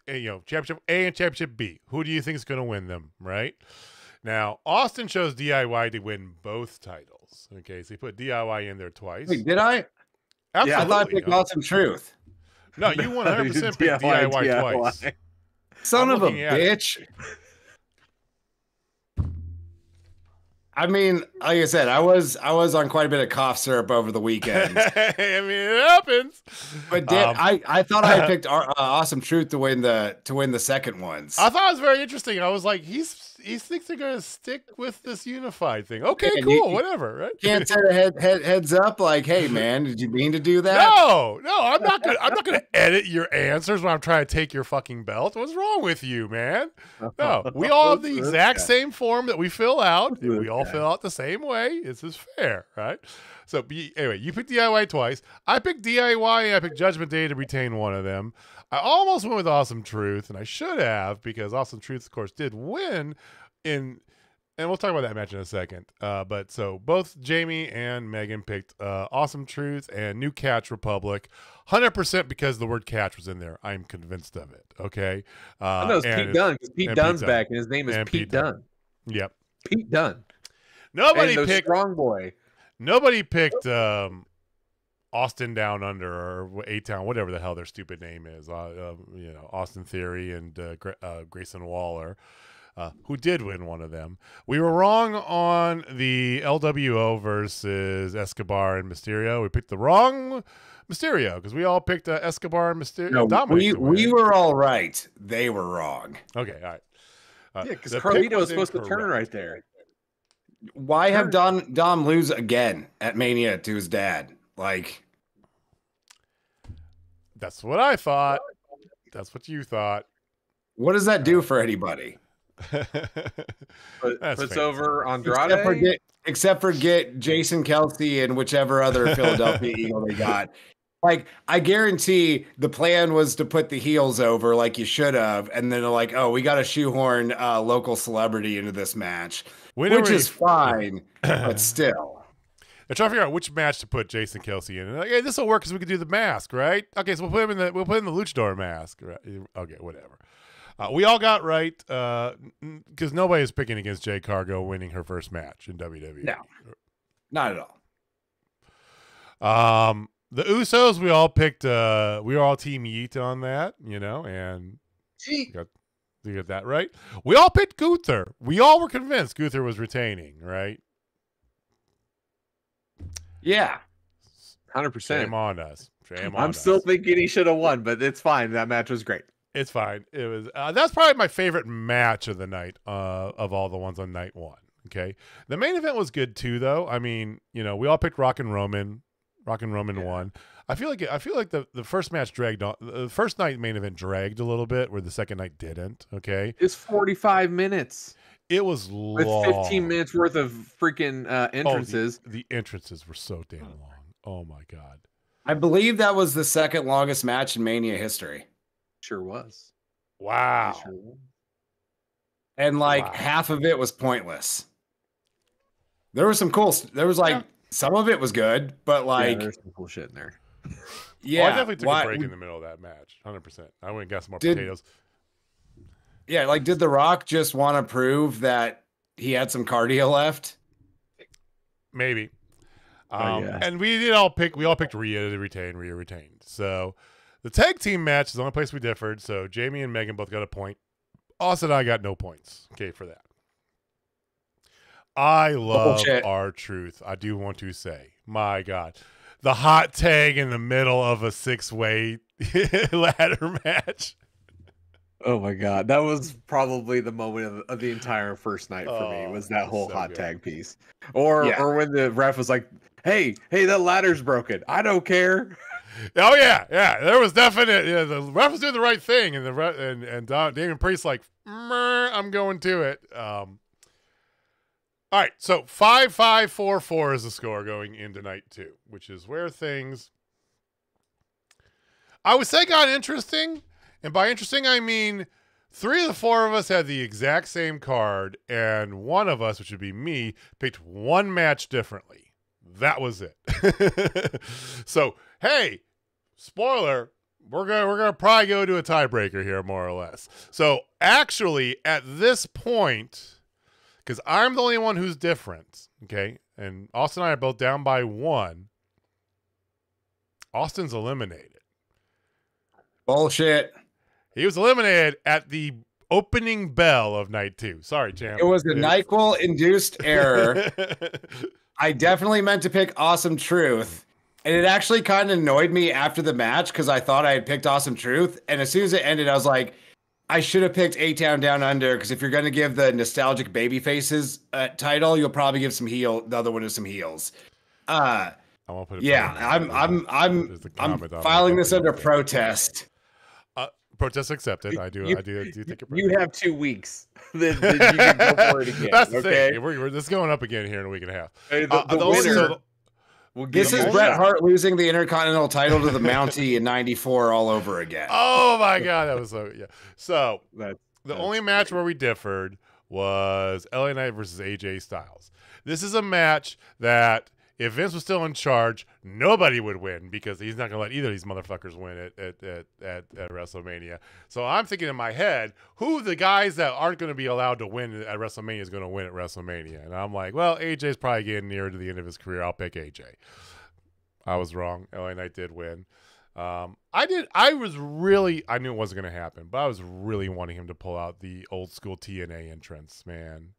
eh, you know, championship A and championship B. Who do you think is going to win them, right? Now, Austin chose DIY to win both titles. Okay, so he put DIY in there twice. Wait, did I? Absolutely. Yeah, I thought I picked. Awesome Truth. No, you 100% picked DIY, DIY, twice. Son I'm of a looking at it. bitch. I mean, like I said, I was I was on quite a bit of cough syrup over the weekend. I mean, it happens. But damn, Um, I, I thought I picked Ar- uh, Awesome Truth to win the to win the second ones. I thought it was very interesting. I was like, he's he thinks they're gonna stick with this unified thing. Okay, Yeah, cool, you whatever, right? Can't set a head, head heads up like, hey man, did you mean to do that? No, no, I'm not gonna. I'm not gonna edit your answers when I'm trying to take your fucking belt. What's wrong with you, man? No, we all have the exact same form that we fill out. We all fill out the same way. This is fair, right? So, anyway, you picked DIY twice. I picked DIY and I picked Judgment Day to retain one of them. I almost went with Awesome Truth, and I should have because Awesome Truth, of course, did win in and we'll talk about that match in a second. Uh, but so both Jamie and Megan picked uh, Awesome Truth and New Catch Republic, hundred percent because the word catch was in there. I'm convinced of it. Okay. Uh, I know it's and Pete Dunne. 'cause Pete and Pete Dunne's Dunne. back, and his name is And Pete, Pete Dunne. Dunne. Yep. Pete Dunne. Nobody and picked. Strong Boy. Nobody picked um, Austin Down Under or A Town, whatever the hell their stupid name is. Uh, um, you know, Austin Theory and uh, Gra- uh, Grayson Waller, uh, who did win one of them. We were wrong on the LWO versus Escobar and Mysterio. We picked the wrong Mysterio because we all picked uh, Escobar and Mysterio. No, Dominic we we were all right. They were wrong. okay. All right. Uh, Yeah, because Carlito was supposed to turn right there. Why have Don Dom lose again at Mania to his dad? Like, That's what I thought. That's what you thought. what does that do uh, for anybody? But That's puts fair. over Except for Andrade. get except for get Jason Kelce and whichever other Philadelphia Eagle they got. Like, I guarantee the plan was to put the heels over like you should have, and then they're like, oh, we got to shoehorn a local celebrity into this match, We never which is fine, but still. They're trying to figure out which match to put Jason Kelce in. And like, hey, this will work because we can do the mask, right? Okay, so we'll put him in the we'll put him in the luchador mask. Right? Okay, whatever. Uh, we all got right because nobody is picking against Jade Cargill winning her first match in WWE. No. Not at all. Um, the Usos, we all picked. Uh, we were all Team Yeet on that, you know, and Gee, you got that right. We all picked Gunther. We all were convinced Gunther was retaining, right? Yeah. hundred percent. Shame on us. Shame on us. I'm us. still thinking he should have won, but it's fine. That match was great. It's fine. It was uh, that's probably my favorite match of the night uh, of all the ones on night one. Okay, the main event was good too, though. I mean, you know, we all picked Rock and Roman. Rock and Roman Yeah. won. I feel like I feel like the, the first match dragged on. The first night main event dragged a little bit, where the second night didn't. Okay, It's 45 minutes it was with long. 15 minutes worth of freaking uh, Oh, the- entrances. the, entrances were so damn long. Oh my god. I believe that was the second longest match in Mania history. Sure was. Wow. Sure was. And like Wow. half of it was pointless. There was some cool, st- there was like Yeah. some of it was good, but yeah, like, there's some cool shit in there. yeah. Oh, I definitely took why- a break in the middle of that match. Hundred percent. I went and got some more Did- potatoes. Yeah, like did The Rock just want to prove that he had some cardio left? Maybe. Oh, Um, yeah. And we did all pick. We all picked Rhea to retain. Rhea retained. So the tag team match is the only place we differed. So Jamie and Megan both got a point. Austin and I got no points. Okay, for that. I love R-Truth. I do want to say, my God, the hot tag in the middle of a six-way ladder match. Oh my god, that was probably the moment of, of the entire first night for me. Oh, Was that it's whole so hot good. tag piece, or Yeah. or when the ref was like, "Hey, hey, that ladder's broken. I don't care." Oh yeah, yeah. There was definite. Yeah, the ref was doing the right thing, and the ref, and and Don, Damian Priest like, I'm going to it. Um. All right, so five five four four is the score going into night two, which is where things. I would say got interesting, and by interesting I mean three of the four of us had the exact same card, and one of us, which would be me, picked one match differently. That was it. so hey, spoiler, we're gonna we're gonna probably go to a tiebreaker here, more or less. So actually, at this point, because I'm the only one who's different, okay, and Austin and I are both down by one. Austin's eliminated. Bullshit. He was eliminated at the opening bell of night two. Sorry, champ. It was a NyQuil induced error. I definitely meant to pick Awesome Truth. And it actually kind of annoyed me after the match because I thought I had picked Awesome Truth. And as soon as it ended, I was like, I should have picked A Town Down Under because if you're going to give the nostalgic baby faces uh, title, you'll probably give some heel, the other one is some heels. Uh, I won't put it. yeah, I'm, I'm, I'm, I'm filing this under protest. Protest accepted. I do. You- I do. I do think. You have two weeks. then, then you can go for it again. That's the okay. thing. We're, we're, this is going up again here in a week and a half. Hey, the, Uh, the the only- winner so- will This is Bret. Hart losing the Intercontinental title to the Mountie in '94 all over again. oh my god, that was so yeah. So That's- the That's only match where we differed was LA Knight versus AJ Styles. This is a match that if Vince was still in charge, nobody would win because he's not going to let either of these motherfuckers win at, at, at, at, at WrestleMania. So I'm thinking in my head, who the guys that aren't going to be allowed to win at WrestleMania is going to win at WrestleMania? And I'm like, well, AJ's probably getting near to the end of his career. I'll pick AJ. I was wrong. LA Knight did win. Um, I did. I was really. I knew it wasn't going to happen, but I was really wanting him to pull out the old school TNA entrance. Man,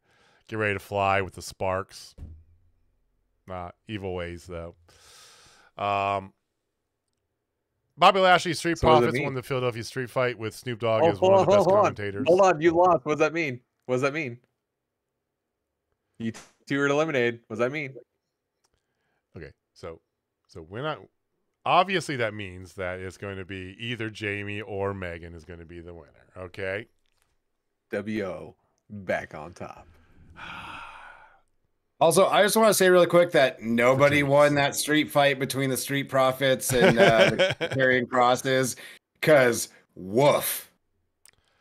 get ready to fly with the sparks. Not evil ways though. Um, Bobby Lashley, Street So what does it Profits won the Philadelphia Street Fight with Snoop Dogg Oh, as one hold of the best hold on. commentators. Hold on, you lost. What does that mean? What does that mean? You two were eliminated. What does that mean? Okay, so so we're not. Obviously, that means that it's going to be either Jamie or Megan is going to be the winner. Okay. WO back on top. Also, I just want to say really quick that nobody won that street fight between the Street Profits and uh, the Carrying Crosses because woof.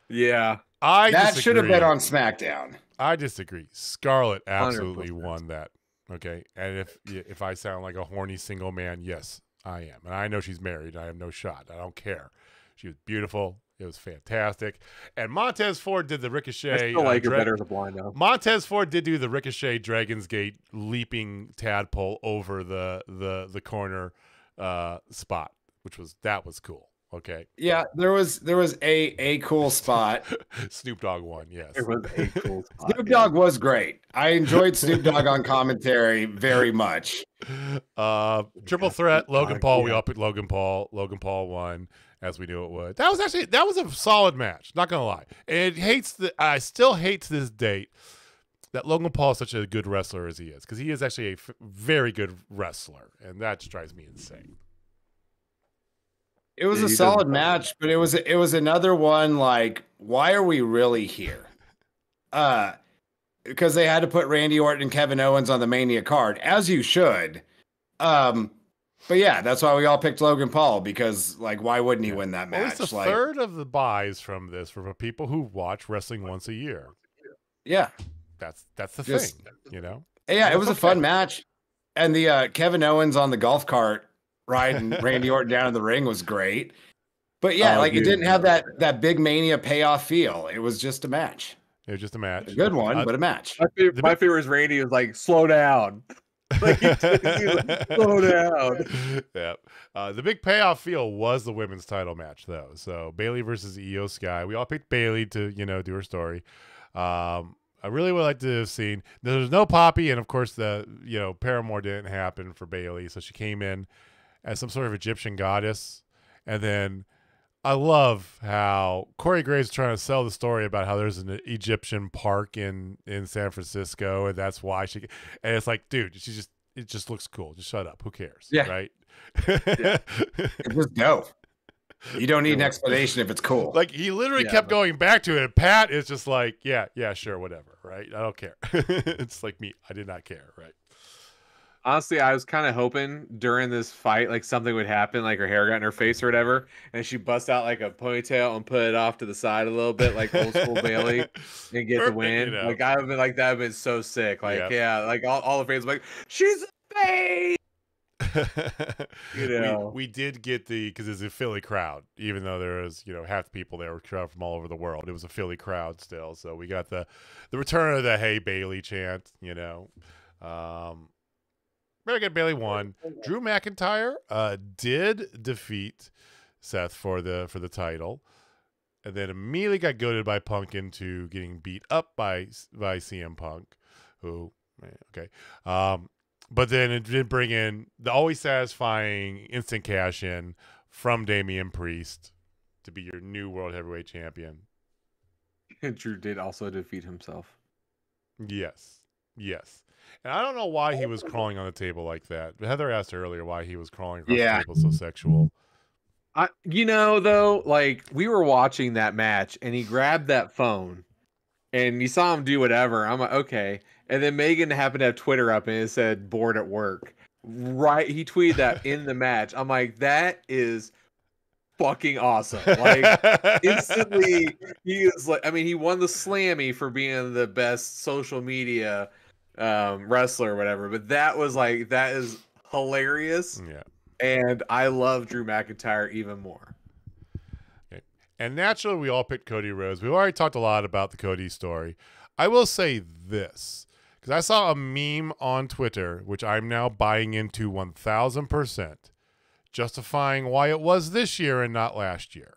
Yeah. I that should have been on SmackDown. I disagree. Scarlett absolutely 100%. won that. Okay, and if if I sound like a horny single man, yes, I am, and I know she's married. I have no shot. I don't care. She was beautiful. It was fantastic, and Montez Ford did the I ricochet. still uh, like her dra- better as a blind now. Montez Ford did do the ricochet Dragon's Gate leaping tadpole over the the the corner uh, spot, which was that was cool. Okay, Yeah, there was there was a a cool spot. Snoop Dogg won. Yes, It was a cool spot. Snoop Dogg was great. I enjoyed Snoop Dogg on commentary very much. Uh, triple threat, Logan Dogg, Paul. We yeah. all picked Logan Paul. Logan Paul won, as we knew it would. That was actually that was a solid match. Not gonna lie. It hates the. I still hate to this date that Logan Paul is such a good wrestler as he is, because he is actually a f- very good wrestler, and that just drives me insane. It was Yeah, a solid match, but it was it was another one like why are we really here? Uh because they had to put Randy Orton and Kevin Owens on the Mania card, as you should. Um but yeah, that's why we all picked Logan Paul because like why wouldn't he Yeah. win that Well, match? it's a like third of the buys from this for people who watch wrestling once a year. yeah. That's that's the Just- thing, you know. Yeah, it That's was a fun match. And the uh Kevin Owens on the golf cart riding Randy Orton down in the ring was great. But yeah, Oh, like it didn't have that that big mania payoff feel. It was just a match. It was just a match. A good one, Uh, but a match. My favorite, The my favorite is Randy was like, slow down. Like, slow down. yeah. Uh, the big payoff feel was the women's title match, though. So Bayley versus Iyo Sky. We all picked Bayley to, you know, do her story. Um, I really would like to have seen. There's no Poppy, and of course the, you know, Paramore didn't happen for Bayley, so she came in as some sort of Egyptian goddess, and then. I love how Corey Graves is trying to sell the story about how there's an Egyptian park in in San Francisco, and that's why she. And it's like, dude, she just it just looks cool. Just shut up. Who cares? Yeah. Right. It was dope. You don't need an explanation if it's cool. like he literally Yeah, kept but- going back to it. And Pat is just like, yeah, yeah, sure, whatever. Right. I don't care. it's like me. I did not care. Right. Honestly, I was kind of hoping during this fight, like something would happen, like her hair got in her face or whatever, and she busts out like a ponytail and put it off to the side a little bit, like old school Bayley, and get the win. you know. Like I've been like that, been so sick. Like Yep. yeah, like all, all the fans were like she's a face. You know. we, we did get the because it's a Philly crowd, even though there was you know half the people there were crowd from all over the world. It was a Philly crowd still, so we got the the return of the "Hey Bayley" chant. You know, um, very good. Bayley won. Drew McIntyre uh, did defeat Seth for the for the title, and then immediately got goaded by Punk into getting beat up by by CM Punk, who okay. Um, but then it did bring in the always satisfying instant cash in from Damian Priest to be your new world heavyweight champion. And Drew did also defeat himself. Yes. Yes. And I don't know why he was crawling on the table like that. Heather asked earlier why he was crawling across Yeah. the table so sexual. I, you know, though, like we were watching that match, and he grabbed that phone, and you saw him do whatever. I'm like, okay. And then Megan happened to have Twitter up, and it said "bored at work." Right, he tweeted that in the match. I'm like, that is fucking awesome. Like instantly, he is like. I mean, he won the Slammy for being the best social media um, wrestler or whatever. But that was like that is hilarious, yeah. and I love Drew McIntyre even more. And naturally, we all picked Cody Rhodes. We've already talked a lot about the Cody story. I will say this because I saw a meme on Twitter, which I'm now buying into 1000%, justifying why it was this year and not last year.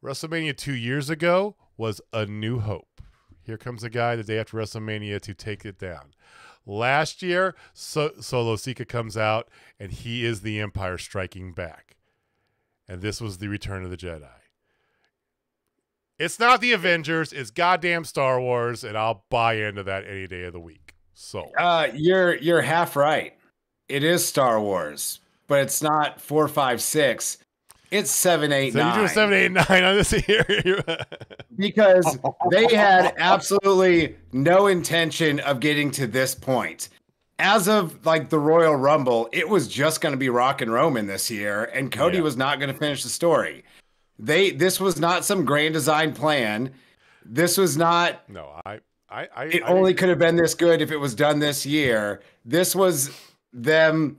WrestleMania two years ago was A New Hope. Here comes a guy the day after WrestleMania to take it down. Last year, so- Solo Sikoa comes out and he is the Empire striking back. And this was the Return of the Jedi. It's not the Avengers, it's goddamn Star Wars, and I'll buy into that any day of the week. So Uh, you're you're half right. It is Star Wars, but it's not four, five, six. It's seven, eight, So nine. you doing seven, eight, nine on this here? because oh, oh, they oh, had absolutely no intention of getting to this point. As of like the Royal Rumble, it was just going to be Rock and Roman this year, and Cody Yeah. was not going to finish the story. They this was not some grand design plan. This was not no, I, I, I it I- only could have been this good if it was done this year. This was them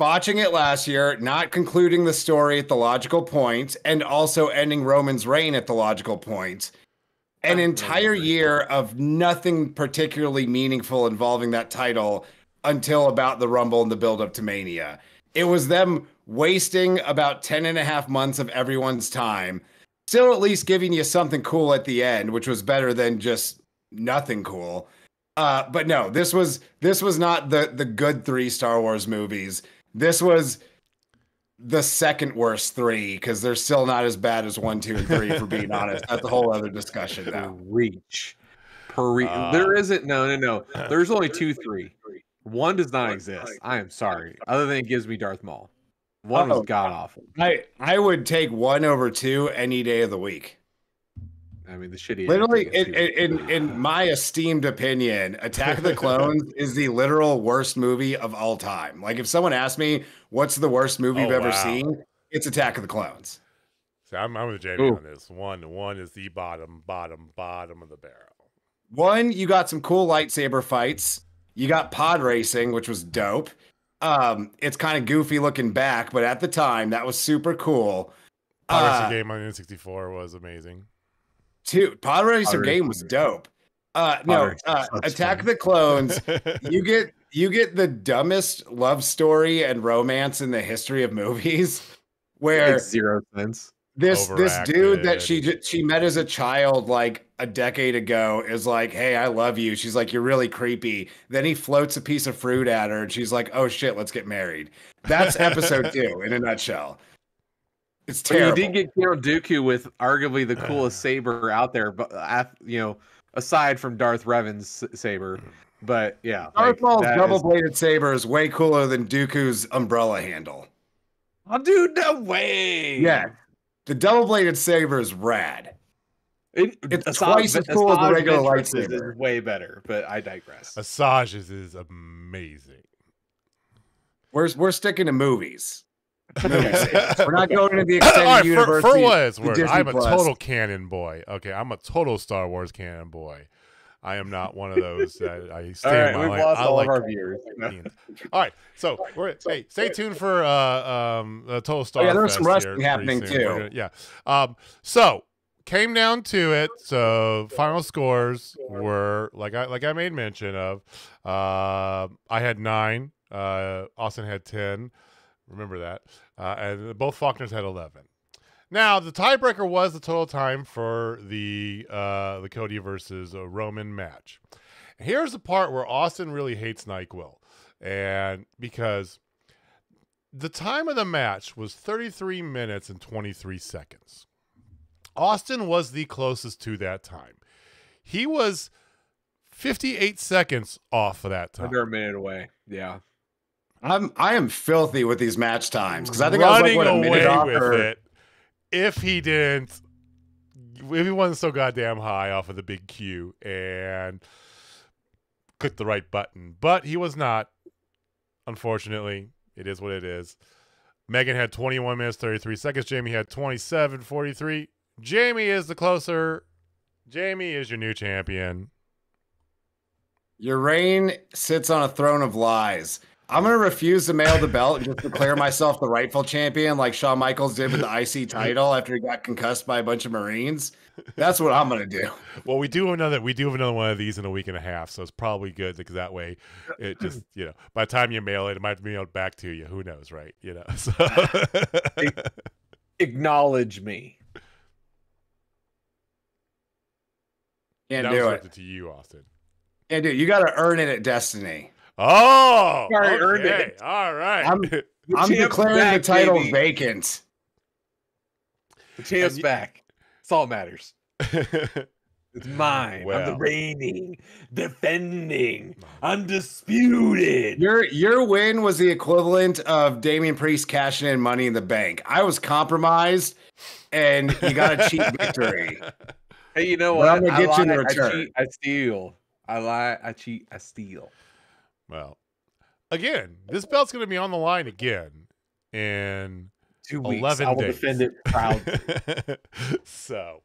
botching it last year, not concluding the story at the logical point, and also ending Roman's reign at the logical point. An entire year of nothing particularly meaningful involving that title until about the Rumble and the build up to Mania. It was them wasting about 10 and a half months of everyone's time still at least giving you something cool at the end, which was better than just nothing cool. Uh, but no, this was this was not the the good three Star Wars movies. This was the second worst three because they're still not as bad as one, two, and three. For being honest, that's a whole other discussion now. Reach. Per Uh, there isn't no no no. There's only two three. One does not exist. I am sorry. Other than it gives me Darth Maul. One Oh. was god awful. I I would take one over two any day of the week. I mean the shitty. Literally, in, in, in my esteemed opinion, Attack of the Clones is the literal worst movie of all time. Like, if someone asked me what's the worst movie Oh, you've ever wow. seen, it's Attack of the Clones. See, I'm, I'm with Jamie Ooh. on this. One, one is the bottom, bottom, bottom of the barrel. One, you got some cool lightsaber fights. You got pod racing, which was dope. Um, it's kind of goofy looking back, but at the time, that was super cool. Pod Racer Uh, game on N64 was amazing. Two, Pod Racer Pod game was dope. Uh, no, uh, Attack the Clones. you get you get the dumbest love story and romance in the history of movies where makes zero sense. this this dude that she she met as a child like a decade ago is like hey i love you she's like you're really creepy then he floats a piece of fruit at her and she's like oh shit let's get married that's episode two in a nutshell it's But you did get Count Dooku with arguably the coolest saber out there, but uh, you know, aside from Darth Revan's saber. But yeah, Darth like, Maul's that is- double-bladed saber is way cooler than Dooku's umbrella handle. Oh, dude, no way. Yeah, the double-bladed saber is rad. It, It's Asajj- twice as cool as the regular lightsaber. is way better, but I digress. Asajj is amazing. We're we're sticking to movies. We're not going into the extended All right, universe. for the- what it's worth, I'm a Plus. total canon boy. Okay, I'm a total Star Wars canon boy. I am not one of those that I All stay right, in my we've lost I all like of our viewers. All right, so we're hey, stay tuned for uh um the total Star. Oh, yeah, there's some wrestling happening, soon. Too. gonna- yeah. Um. So came down to it. So final scores were like I like I made mention of. Uh, I had nine. Uh, Austin had ten. Remember that. Uh, and both Faulkners had eleven. Now the tiebreaker was the total time for the uh, the Cody versus uh, Roman match. Here's the part where Austin really hates Nyquil, and because the time of the match was 33 minutes and 23 seconds. Austin was the closest to that time. He was 58 seconds off of that time. Under a minute away. Yeah. I'm I am filthy with these match times because I think I was running like what a away off. with Or, it. If he didn't, if he wasn't so goddamn high off of the big Q and clicked the right button, but he was not. Unfortunately, It is what it is. Megan had 21 minutes 33 seconds. Jamie had 27 43. Jamie is the closer. Jamie is your new champion. Your reign sits on a throne of lies. I'm gonna refuse to mail the belt and just declare myself the rightful champion, like Shawn Michaels did with the IC title after he got concussed by a bunch of Marines. That's what I'm gonna do. Well, we do have another. We do have another one of these in a week and a half, so it's probably good because that way, it just you know, by the time you mail it, it might be mailed back to you. Who knows, right? You know. So. Acknowledge me. Can't that do was it. directed to you, Austin. Can't do it. You got to earn it at Dynasty. Oh, Already okay. earned it. All right. I'm- The I'm declaring back, the title baby. vacant. The champ's And back. That's all that matters. It's mine. I'm the reigning, defending, undisputed. Your your win was the equivalent of Damian Priest cashing in Money in the Bank. I was compromised, and you got a cheap victory. Hey, you know But what? I'm gonna I get you in return. I cheat, I steal. I lie, I cheat, I steal. Well, again, this belt's going to be on the line again in Two weeks. 11 I will days. defend it proudly. so,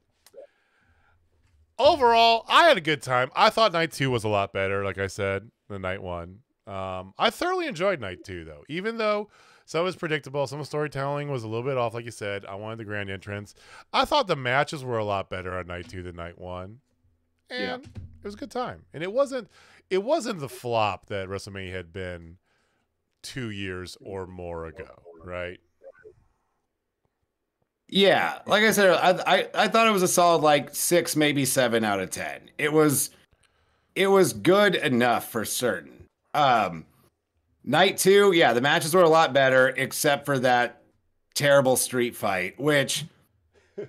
overall, I had a good time. I thought night two was a lot better, like I said, than night one. Um, I thoroughly enjoyed night two, though, even though some was predictable, some storytelling was a little bit off, like you said. I wanted the grand entrance. I thought the matches were a lot better on night two than night one, and Yeah. it was a good time. And it wasn't, it wasn't the flop that WrestleMania had been two years or more ago, right? Yeah, like I said, I, I I thought it was a solid like six, maybe seven out of ten. It was it was good enough for certain. Um night two, yeah, the matches were a lot better, except for that terrible street fight, which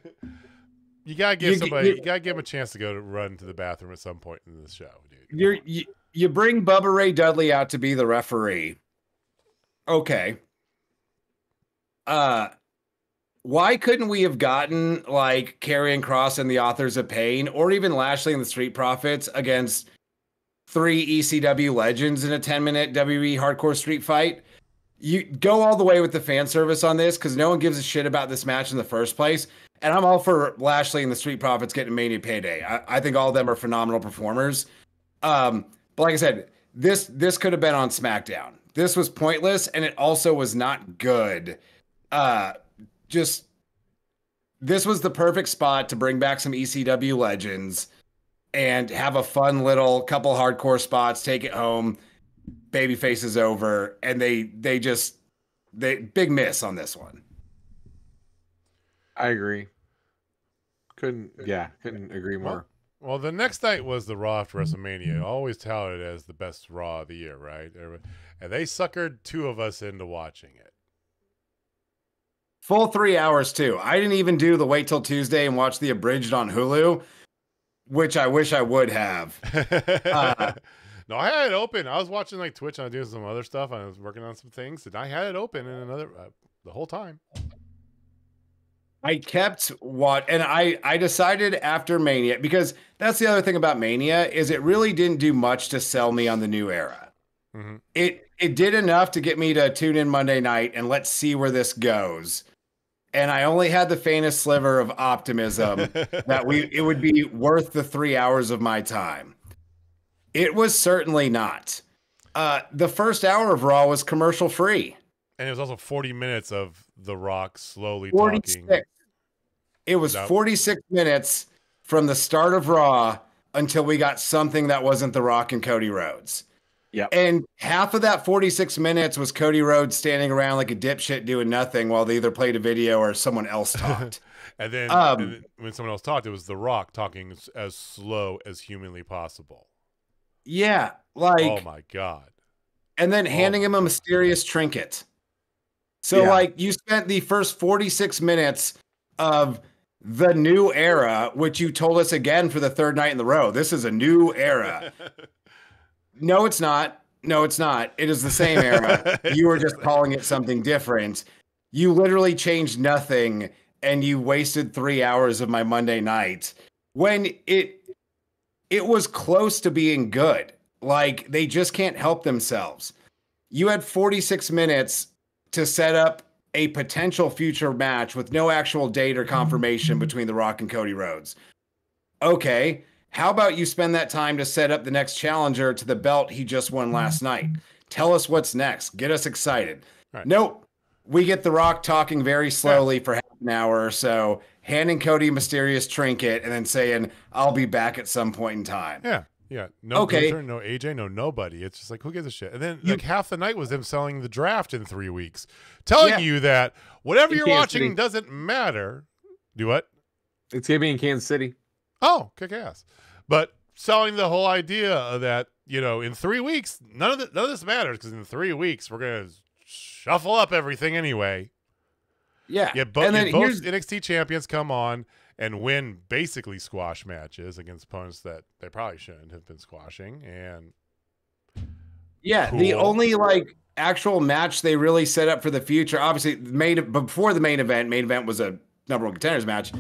You gotta give You somebody. you- You, gotta give them a chance to go to run to the bathroom at some point in the show, dude. You're you, you bring Bubba Ray Dudley out to be the referee. Okay. Uh why couldn't we have gotten like Karrion Kross and the authors of pain or even Lashley and the Street Profits against three ECW legends in a 10 minute WE hardcore street fight? You go all the way with the fan service on this because no one gives a shit about this match in the first place. And I'm all for Lashley and the Street Profits getting Mania payday. I, I think all of them are phenomenal performers. Um, but like I said, this this could have been on SmackDown. This was pointless, and it also was not good. Uh, just this was the perfect spot to bring back some ECW legends and have a fun little couple hardcore spots. Take it home. Babyface is over, and they they just they big miss on this one. I agree. Couldn't, yeah, couldn't agree more. Well, the next night was the Raw after WrestleMania, always touted as the best Raw of the year, right? And they suckered two of us into watching it. Full three hours too. I didn't even do the wait till Tuesday and watch the abridged on Hulu, which I wish I would have. Uh, no, I had it open. I was watching like Twitch and I was doing some other stuff. And I was working on some things, and I had it open in another uh, the whole time. I kept what and I I decided after Mania because that's the other thing about Mania is it really didn't do much to sell me on the new era. Mhm. It it did enough to get me to tune in Monday night and let's see where this goes. And I only had the faintest sliver of optimism that we it would be worth the 3 hours of my time. It was certainly not. Uh the first hour of Raw was commercial free. and it was also 40 minutes of The Rock slowly 46. talking. It was That- 46 minutes from the start of Raw until we got something that wasn't The Rock and Cody Rhodes. Yep. And half of that 46 minutes was Cody Rhodes standing around like a dipshit doing nothing while they either played a video or someone else talked. And then, Um, and then when someone else talked, it was The Rock talking as, as slow as humanly possible. yeah. Like, oh my god! and then oh handing him a God. mysterious trinket. So, Yeah. like, you spent the first 46 minutes of the new era, which you told us again for the third night in the row. This is a new era. No, it's not. No, it's not. It is the same era. you were just calling it something different. You literally changed nothing and you wasted 3 hours of my Monday night when it it was close to being good. Like they just can't help themselves. you had 46 minutes to set up a potential future match with no actual date or confirmation between The Rock and Cody Rhodes. Okay, how about you spend that time to set up the next challenger to the belt he just won last night? Tell us what's next. Get us excited. Right. Nope. We get The Rock talking very slowly for half an hour or so, handing Cody a mysterious trinket, and then saying, I'll be back at some point in time. Yeah. Yeah. No Okay. Gunther, no AJ, no nobody. It's just like who gives a shit? And then You- like half the night was them selling the draft in three weeks. Telling Yeah. you that whatever In you're Kansas watching City. doesn't matter. Do what? It's gonna be in Kansas City. Oh, kick ass. But selling the whole idea of that, you know, in three weeks, none of the, none of this matters because in three weeks we're gonna shuffle up everything anyway. Yeah. Yeah, but and then both NXT champions come on and win basically squash matches against opponents that they probably shouldn't have been squashing. And Yeah, the only like actual match they really set up for the future. Obviously, main before the main event, main event was a number one contenders match.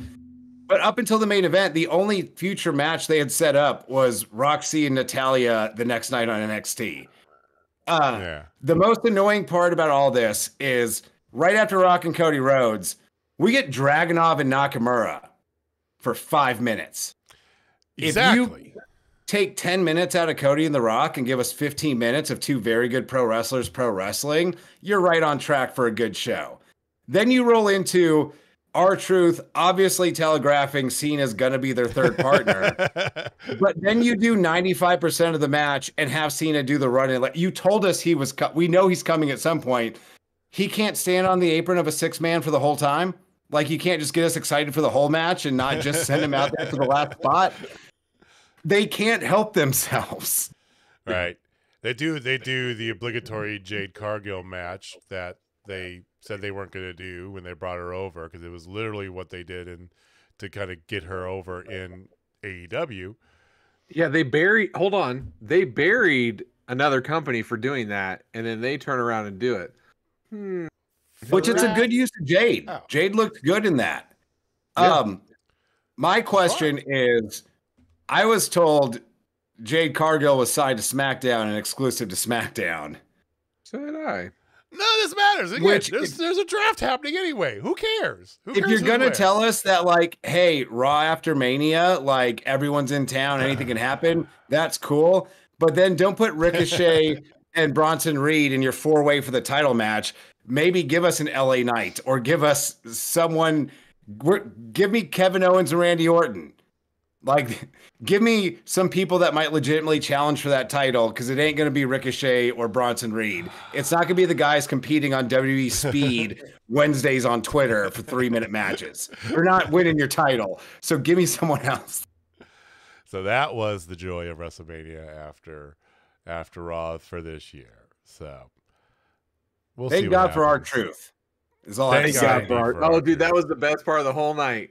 But up until the main event, the only future match they had set up was Roxy and Natalya the next night on NXT. Uh, yeah. the most annoying part about all this is right after Rock and Cody Rhodes, we get Dragunov and Nakamura for five minutes. If you- Exactly. take 10 minutes out of Cody and The Rock and give us 15 minutes of two very good pro wrestlers pro wrestling, you're right on track for a good show. Then you roll into R-Truth, obviously telegraphing Cena's gonna be their third partner. but then you do 95% of the match and have Cena do the run. And like you told us he was, co- we know he's coming at some point. He can't stand on the apron of a six man for the whole time. Like you can't just get us excited for the whole match and not just send him out there for the last spot. They can't help themselves. right. They do they do the obligatory Jade Cargill match that they said they weren't going to do when they brought her over because it was literally what they did and to kind of get her over in AEW. Yeah, they buried. Hold on, they buried another company for doing that, and then they turn around and do it. Hmm. Which it's a good use of Jade. Oh. Jade looked good in that. Yeah. Um, my question is, I was told Jade Cargill was signed to SmackDown and exclusive to SmackDown. So did I. No, this matters. Again, Which- there's, there's a draft happening anyway. Who cares? Who if you're gonna tell us that, like, hey, Raw after Mania, like everyone's in town, anything can happen, that's cool. But then don't put Ricochet and Bronson Reed in your four way for the title match. Maybe give us an LA Knight or give us someone. Give me Kevin Owens and Randy Orton. Like, give me some people that might legitimately challenge for that title because it ain't going to be Ricochet or Bronson Reed. It's not going to be the guys competing on WWE Speed Wednesdays on Twitter for three minute matches. You're not winning your title. So give me someone else. So that was the joy of WrestleMania after after Raw for this year. So we'll. Thank what God for R-Truth. Is all Thank to God say. for our- Oh, dude, that was the best part of the whole night.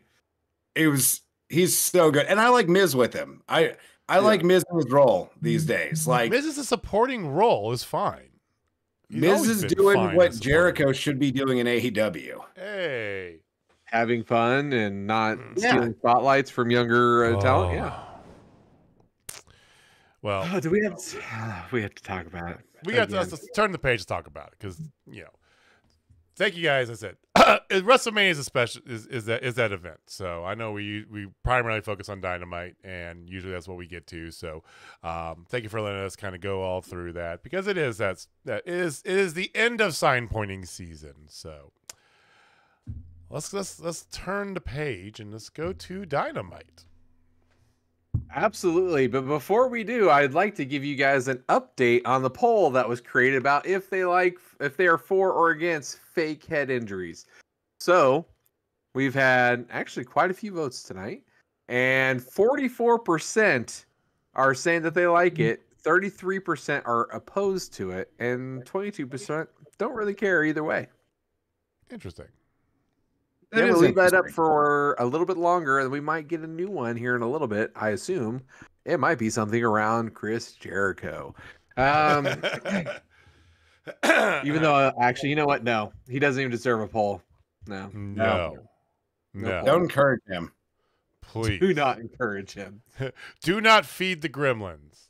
It was he's so good. And I like Miz with him. I I like Miz in his role these days. Like Miz is a supporting role is fine. He's Miz is doing what Jericho should be doing in AEW. Hey. Having fun and not Yeah. stealing spotlights from younger uh, talent. Yeah. Oh. Well, Oh, do we have? To, we have to talk about it. We got to let's turn the page to talk about it because you know. Thank you guys. I said WrestleMania is a special is, is that is that event. So I know we we primarily focus on Dynamite, and usually that's what we get to. So um, thank you for letting us kind of go all through that because it is that's that is it is the end of sign pointing season. So let's let's let's turn the page and let's go to Dynamite. Absolutely. But before we do, I'd like to give you guys an update on the poll that was created about if they like if they are for or against fake head injuries. So we've had actually quite a few votes tonight, and 44% are saying that they like mm. it, 33% are opposed to it, and 22% don't really care either way. Interesting. That yeah, we'll leave that up for a little bit longer, and we might get a new one here in a little bit. I assume it might be something around Chris Jericho. Um, even though, actually, you know what? No, he doesn't even deserve a poll. No, no, no, Don't encourage him. please do not encourage him. do not feed the gremlins.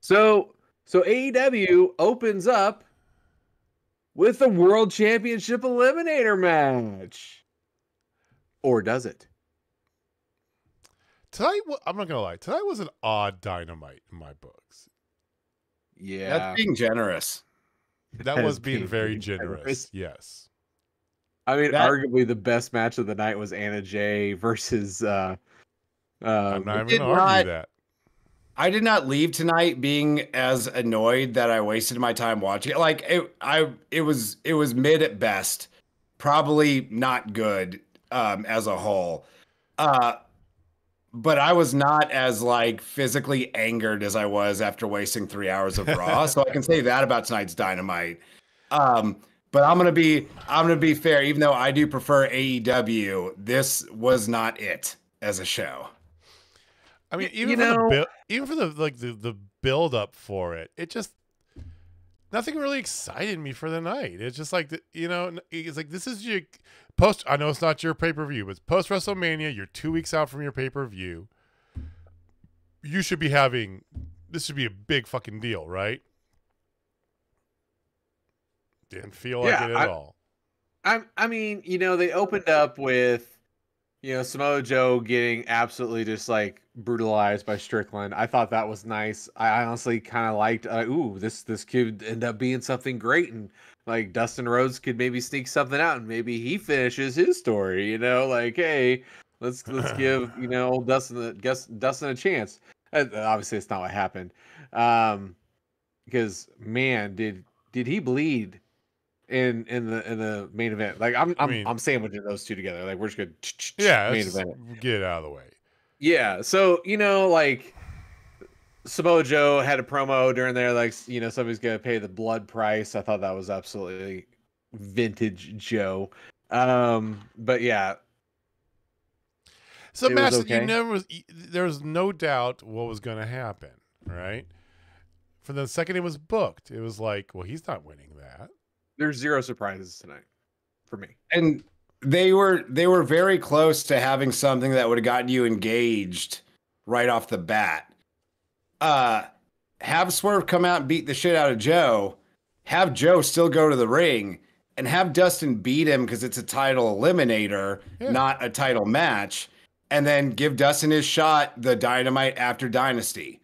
So So AEW opens up with the World Championship Eliminator match. Or does it? Tonight, I'm not gonna lie. Tonight was an odd dynamite in my books. Yeah. That's being generous. That Has was being been very very generous. generous. Yes. I mean, That- arguably the best match of the night was Anna Jay versus uh uh, I'm um, not even gonna argue not- that. I did not leave tonight being as annoyed that I wasted my time watching it. Like it, I it was it was mid at best, probably not good um, as a whole. Uh, but I was not as like physically angered as I was after wasting three hours of Raw. so I can say that about tonight's Dynamite. Um, but I'm gonna be I'm gonna be fair. Even though I do prefer AEW, this was not it as a show. I mean, even you for the know- build, even for the like the the build up for it, it just nothing really excited me for the night. It's just like you know, it's like this is your post. I know it's not your pay per view, but post WrestleMania. You're two weeks out from your pay per view. You should be having this should be a big fucking deal, right? Didn't feel like Yeah, it at I- all. I I mean, you know, they opened up with you know Samoa Joe getting absolutely just like brutalized by Strickland. I thought that was nice. I honestly kind of liked. Uh, ooh, this this could end up being something great, and like Dustin Rhodes could maybe sneak something out, and maybe he finishes his story. You know, like hey, let's let's give you know old Dustin a- guess Dustin a chance. Uh, obviously, it's not what happened. Um, because man, did did he bleed in in the in the main event? Like I'm I I'm, mean- I'm sandwiching those two together. Like we're just good. Yeah, main event. get out of the way. Yeah. So you know, like Samoa Joe had a promo during there, like you know, somebody's gonna pay the blood price. I thought that was absolutely vintage Joe. Um, but yeah, So It was match that you never There was no doubt what was going to happen, right? For the second it was booked, it was like, well, he's not winning that. there's zero surprises tonight for me. and they were they were very close to having something that would have gotten you engaged right off the bat. Uh have Swerve come out and beat the shit out of Joe, have Joe still go to the ring, and have Dustin beat him because it's a title eliminator, Yeah. not a title match, and then give Dustin his shot the dynamite after Dynasty.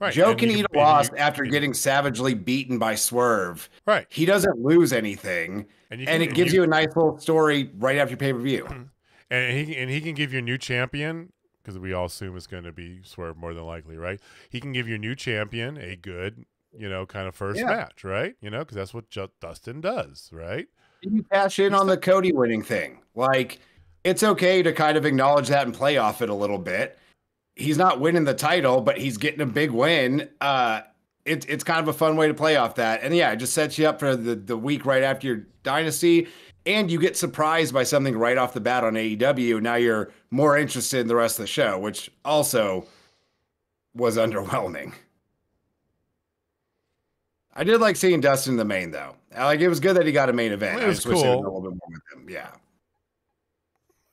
Right. Joe and can eat a and you- loss after and- getting savagely beaten by Swerve. right, He doesn't lose anything, and you and can- it gives you a nice little story right after pay per view. and he and he can give you a new champion because we all assume it's going to be Swerve more than likely, right? He can give you a new champion, a good, you know, kind of first Yeah. match, right? You know, because that's what Ju- Dustin does, right? you cash in on the Cody winning thing. Like, it's okay to kind of acknowledge that and play off it a little bit. He's not winning the title, but he's getting a big win. Uh, it's it's kind of a fun way to play off that, and yeah, it just sets you up for the the week right after your dynasty, and you get surprised by something right off the bat on AEW. Now you're more interested in the rest of the show, which also was underwhelming. I did like seeing Dustin in the main though. Like it was good that he got a main event. It I was just wish a little bit more with him. Yeah.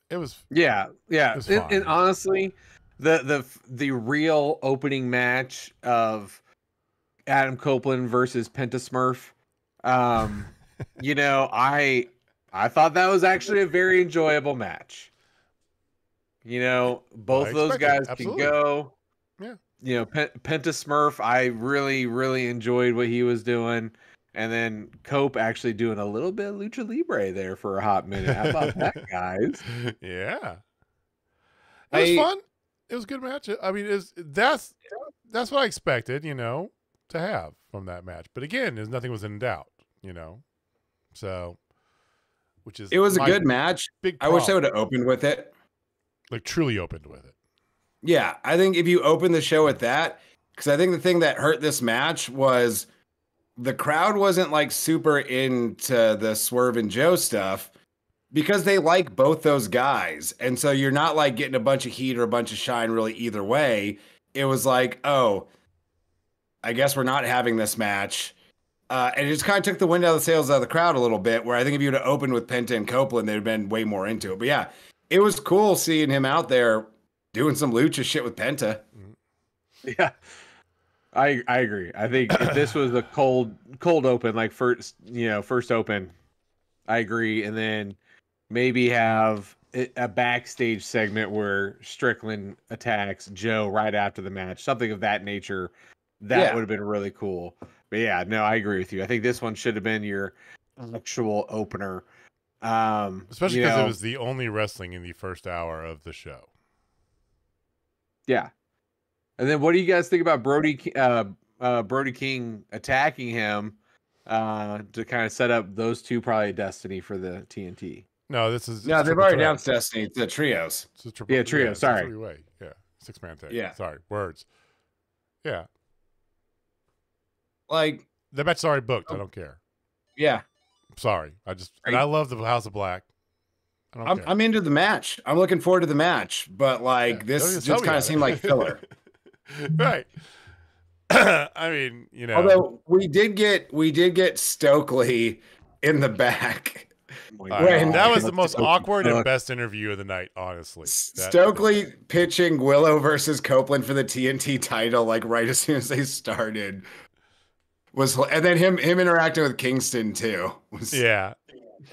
It was Yeah, yeah. It's And, fine. and honestly, the the the real opening match of Adam Copeland versus Penta Smurf, um, you know, I I thought that was actually a very enjoyable match. You know, both those guys absolutely. can go. Yeah. You know, Pen- Penta Smurf, I really really enjoyed what he was doing. And then Cope actually doing a little bit of lucha libre there for a hot minute. How about that, guys? yeah. that was I- fun. It was a good match. I mean, it's that's that's what I expected, you know, to have from that match. But again, there's nothing was in doubt, you know. So, which is It was a good match. Big. I wish they would have opened with it. like truly opened with it. Yeah, I think if you open the show with that, because I think the thing that hurt this match was the crowd wasn't like super into the Swerve and Joe stuff because they like both those guys. And so you're not like getting a bunch of heat or a bunch of shine really either way. It was like, oh, I guess we're not having this match. Uh, and it just kind of took the wind out of the sails out of the crowd a little bit. Where I think if you would have opened with Penta and Copeland, they'd have been way more into it. But yeah, it was cool seeing him out there doing some lucha shit with Penta. Yeah. I I agree. I think if this was a cold cold open, like first you know first open, I agree, and then maybe have a backstage segment where Strickland attacks Joe right after the match, something of that nature. That Yeah. would have been really cool. But yeah, no, I agree with you. I think this one should have been your actual opener. Um, Especially you because it was the only wrestling in the first hour of the show. Yeah. And then what do you guys think about Brody uh uh Brody King attacking him uh to kind of set up those two probably destiny for the TNT. No, this is No, they've already announced Destiny. It's the trios. It's a triple, Yeah, trio, a sorry. Yeah, six man tag. Yeah. sorry, words. Yeah, Like, the match's already booked. I Oh. don't care. yeah, Sorry, I just and Right. I love the House of Black. I don't I'm, care. I'm into the match. I'm looking forward to the match, but like Yeah, this just kind of seemed like filler. right. I mean, you know, Although we did get we did get Stokely in the back. Oh I my Right, know. God. that was the most Stokely awkward and best interview of the night. Honestly, That- Stokely pitching Willow versus Copeland for the TNT title, like right as soon as they started, was and then him him interacting with Kingston too. Was, Yeah.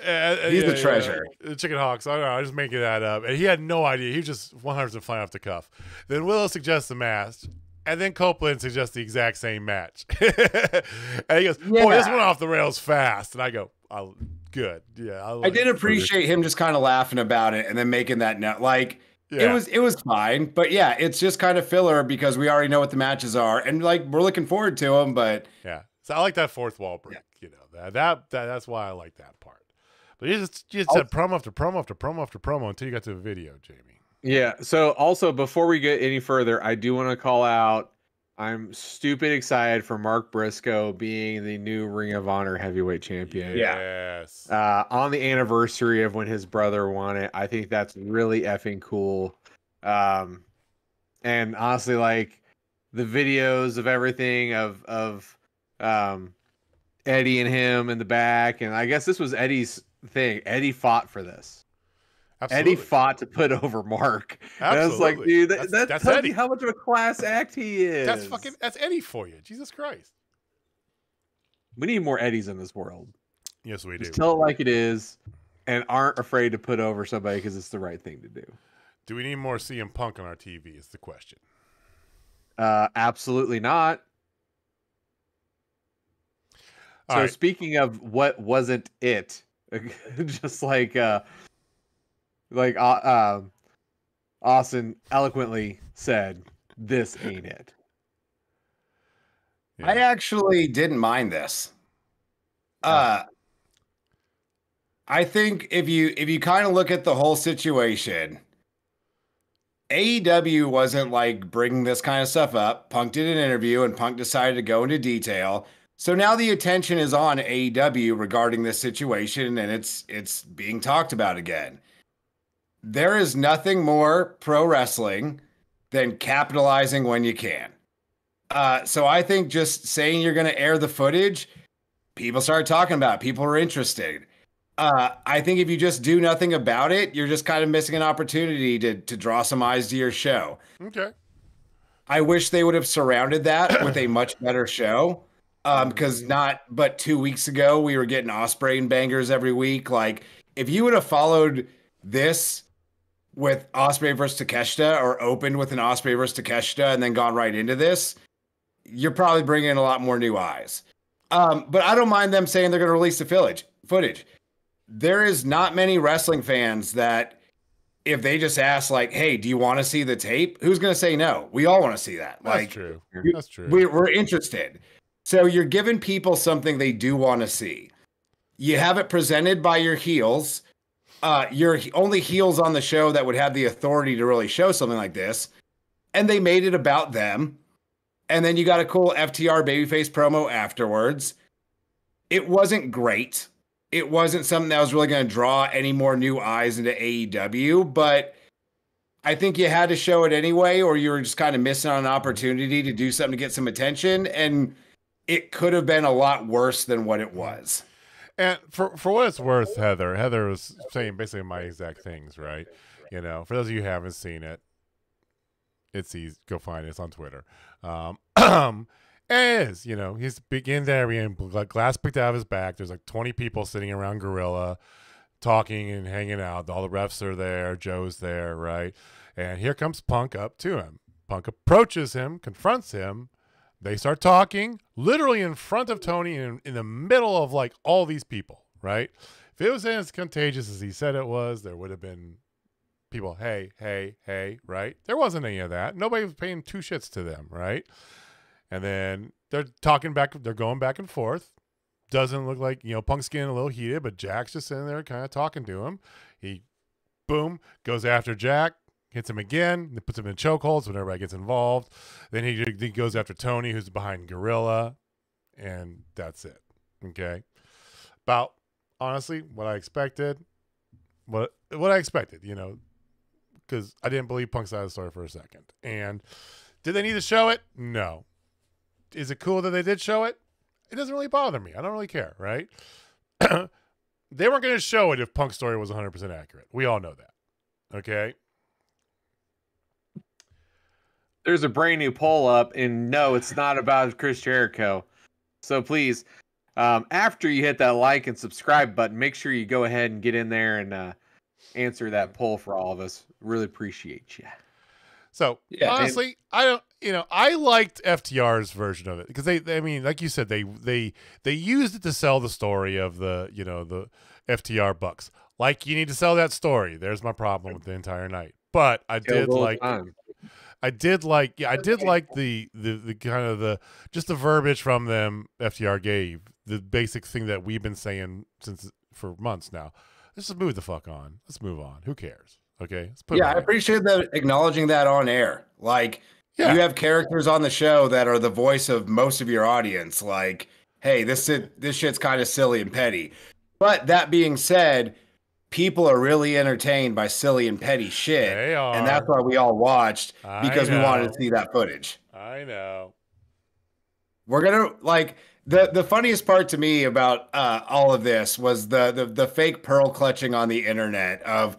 Uh, He's yeah, the yeah. treasure. The Chicken Hawks. I don't know. I was just making that up. And he had no idea. He was just 100% flying off the cuff. Then Willow suggests the match. And then Copeland suggests the exact same match. and he goes, Boy, this Yeah. went off the rails fast. And I go, oh, Good. Yeah. I, I did appreciate him just kind of laughing about it and then making that note. Like Yeah. it was it was fine, but yeah, it's just kind of filler because we already know what the matches are, and like we're looking forward to them. But Yeah. So I like that fourth wall break. You know that, that that that's why I like that part. But you just you just said promo after promo after promo after promo until you got to the video, Jamie. Yeah. So also before we get any further, I do want to call out I'm stupid excited for Mark Briscoe being the new Ring of Honor heavyweight champion. Yeah. Yes. Uh, on the anniversary of when his brother won it. I think that's really effing cool. Um, and honestly, like the videos of everything of of um, Eddie and him in the back, and I guess this was Eddie's thing. Eddie fought for this. Absolutely. Eddie fought to put over Mark. And I was like, dude, that, That's- that that's tells Eddie. you how much of a class act he is. That's fucking that's Eddie for you. Jesus Christ. We need more Eddies in this world. Yes, we do. Just tell it like it is, and aren't afraid to put over somebody because it's the right thing to do. Do we need more CM Punk on our TV? Is the question. Uh, absolutely not. All so right. speaking of what wasn't it, just like uh, like uh, um, Austin eloquently said, "This ain't it." Yeah. I actually didn't mind this. Uh I think if you if you kind of look at the whole situation, AEW wasn't like bringing this kind of stuff up. Punk did an interview and Punk decided to go into detail. So now the attention is on AEW regarding this situation and it's it's being talked about again. There is nothing more pro wrestling than capitalizing when you can. Uh, so I think just saying you're going to air the footage, people start talking about. It. People are interested. Uh, I think if you just do nothing about it, you're just kind of missing an opportunity to to draw some eyes to your show. Okay. I wish they would have surrounded that with a much better show. Um, because not but two weeks ago we were getting Ospreay and bangers every week. Like if you would have followed this with Ospreay versus Takeshita or opened with an Ospreay versus Takeshita and then gone right into this, you're probably bringing in a lot more new eyes. Um, but I don't mind them saying they're going to release the footage. Footage. There is not many wrestling fans that, if they just ask like, "Hey, do you want to see the tape?" Who's going to say no? We all want to see that. That's like, true. That's true. we, we're interested. So you're giving people something they do want to see. You have it presented by your heels. Uh, you're only heels on the show that would have the authority to really show something like this. And they made it about them. And then you got a cool FTR babyface promo afterwards. It wasn't great. It wasn't something that was really going to draw any more new eyes into AEW, but I think you had to show it anyway, or you were just kind of missing on an opportunity to do something to get some attention. And it could have been a lot worse than what it was. And for for what it's worth, Heather, Heather was saying basically my exact things, right? You know, for those of you who haven't seen it, it's easy. Go find it. It's on Twitter. Um, And it is, you know, he's begin there, being glass picked out of his back. There's like 20 people sitting around Gorilla talking and hanging out. All the refs are there. Joe's there, right? And here comes Punk up to him. Punk approaches him, confronts him. They start talking, literally in front of Tony, in, in the middle of like all these people, right? If it was as contagious as he said it was, there would have been people, hey, hey, hey, right? There wasn't any of that. Nobody was paying two shits to them, right? And then they're talking back, they're going back and forth. Doesn't look like, you know, Punk's getting a little heated, but Jack's just sitting there kind of talking to him. He, boom, goes after Jack, hits him again, puts him in chokeholds when everybody gets involved. Then he, he goes after Tony, who's behind Gorilla, and that's it. Okay. About, honestly, what I expected. What, what I expected, you know, because I didn't believe Punk's side of the story for a second. And did they need to show it? No. Is it cool that they did show it? It doesn't really bother me. I don't really care, right? they weren't going to show it if Punk's story was 100% accurate. We all know that. Okay. There's a brand new poll up, and no, it's not about Chris Jericho. So please, um, after you hit that like and subscribe button, make sure you go ahead and get in there and uh, answer that poll for all of us. Really appreciate you. So yeah, honestly, and- I don't. You know, I liked FTR's version of it because they, they, I mean, like you said, they they they used it to sell the story of the you know the FTR Bucks. Like you need to sell that story. There's my problem with the entire night. But I did like. Time. I did like yeah, I did like the, the the kind of the just the verbiage from them FTR gave the basic thing that we've been saying since for months now. Let's just move the fuck on. Let's move on. Who cares? Okay. Let's put yeah, I appreciate that acknowledging that on air. Like yeah. you have characters on the show that are the voice of most of your audience. Like, hey, this it this shit's kind of silly and petty. But that being said, people are really entertained by silly and petty shit. And that's why we all watched because we wanted to see that footage. I know. We're gonna like the the funniest part to me about uh, all of this was the, the the fake pearl clutching on the internet of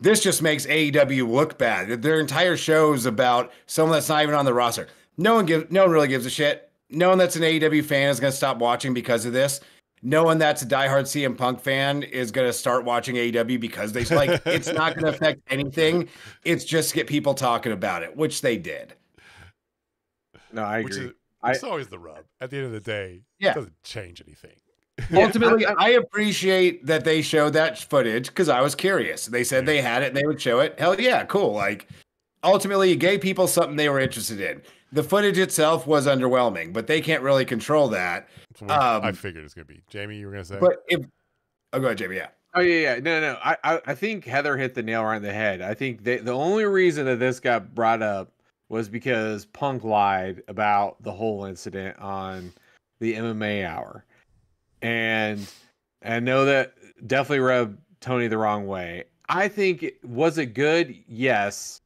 this just makes AEW look bad. Their entire show is about someone that's not even on the roster. No one gives no one really gives a shit. No one that's an AEW fan is gonna stop watching because of this. No one that's a diehard CM Punk fan is gonna start watching AEW because they like it's not gonna affect anything. It's just get people talking about it, which they did. No, I agree. It's always the rub. At the end of the day, yeah. it doesn't change anything. Ultimately, I appreciate that they showed that footage because I was curious. They said they had it and they would show it. Hell yeah, cool. Like, ultimately, you gave people something they were interested in. The footage itself was underwhelming, but they can't really control that. Um, I figured it's gonna be. Jamie, you were gonna say, but if oh, go ahead, Jamie. Yeah. Oh yeah, yeah. No, no. I, I, I think Heather hit the nail right in the head. I think they, the only reason that this got brought up was because Punk lied about the whole incident on the MMA hour. And I know that definitely rubbed Tony the wrong way. I think it was it good? Yes.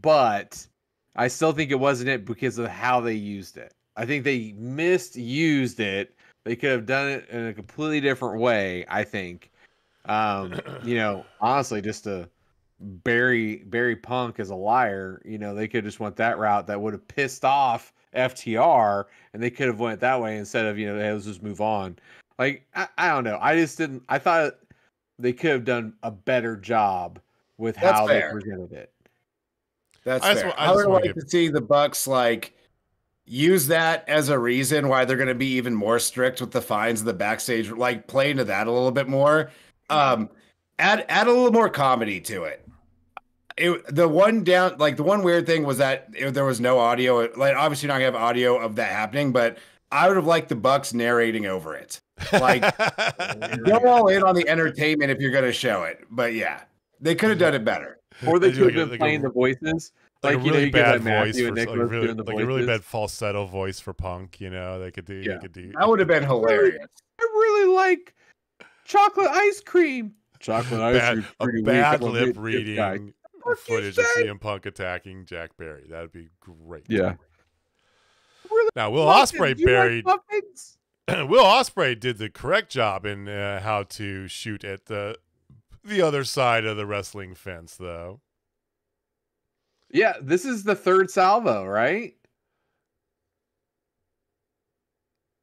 But I still think it wasn't it because of how they used it. I think they misused it. They could have done it in a completely different way, I think. Um, you know, honestly, just to Barry Barry Punk as a liar, you know, they could just went that route that would have pissed off FTR and they could have went that way instead of, you know, hey, let's just move on. Like I, I don't know. I just didn't I thought they could have done a better job with That's how fair. they presented it. That's I fair. Just, I, I would like get... to see the Bucks like use that as a reason why they're going to be even more strict with the fines of the backstage, like play into that a little bit more. Um, add add a little more comedy to it. It, the one down like the one weird thing was that it, there was no audio like obviously not gonna have audio of that happening but i would have liked the bucks narrating over it. Like go all in on the entertainment if you're gonna show it but yeah they could have done it better. Or they could have been playing the voices like, like a really bad voice for like, really, like a really bad falsetto voice for punk you know they could do yeah. they could do that would have been hilarious i really like chocolate ice cream chocolate ice bad, cream a bad lip reading footage of CM Punk attacking Jack Perry. That'd be great. Yeah. Now Will Ospreay buried. Like Will Ospreay did the correct job in uh, how to shoot at the the other side of the wrestling fence, though. Yeah, this is the third salvo, right?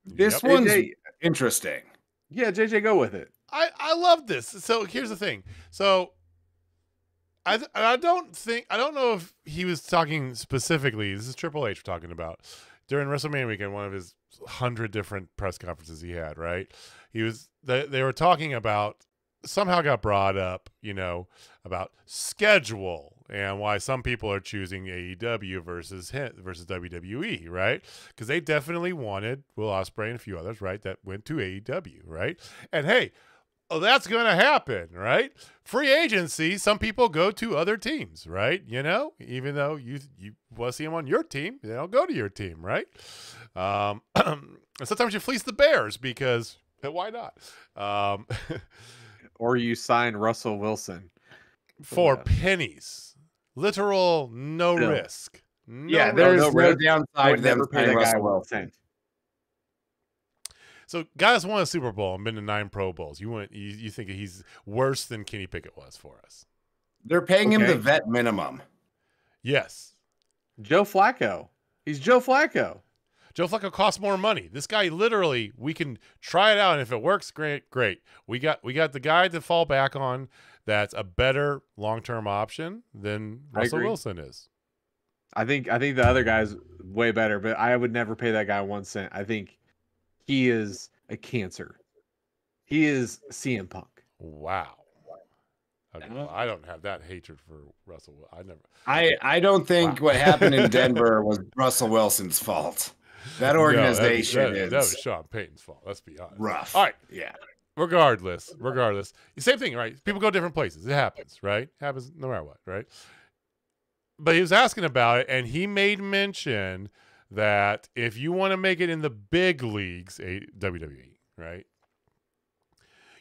This Yep. one's AJ interesting. yeah, JJ, go with it. I I love this. So here's the thing. So I th- I don't think I don't know if he was talking specifically. This is Triple H we're talking about during WrestleMania weekend. One of his hundred different press conferences he had. Right. He was they they were talking about somehow got brought up. You know about schedule and why some people are choosing AEW versus versus WWE. Right. Because they definitely wanted Will Ospreay and a few others. Right. That went to AEW. Right. And hey, oh, that's going to happen, right? Free agency, some people go to other teams, right? You know, even though you you want to see them on your team, they don't go to your team, right? Um, and sometimes you fleece the Bears because why not? Um, Or you sign Russell Wilson. for Yeah. pennies, literal no Yeah. risk. No yeah, there's no no, risk. Downside to them never paying that guy Russell one Wilson. So guys won a Super Bowl and been to nine Pro Bowls. You want you, you think he's worse than Kenny Pickett was for us? They're paying him the vet minimum. Yes. Joe Flacco. He's Joe Flacco. Joe Flacco costs more money. This guy literally, we can try it out, and if it works, great, great. We got we got the guy to fall back on. That's a better long term option than Russell. Wilson is. I think I think the other guy's way better, but I would never pay that guy one cent. I think he is a cancer. He is CM Punk. Wow. Okay, well, I don't have that hatred for Russell. Wil- I never. I, I don't think Wow. what happened in Denver was Russell Wilson's fault. That No, organization that, that, that was Sean Payton's fault. Let's be honest. rough. All right. Yeah. Regardless, regardless, same thing, right? People go different places. It happens, right? happens no matter what, right? But he was asking about it, and he made mention that if you want to make it in the big leagues, a WWE, right?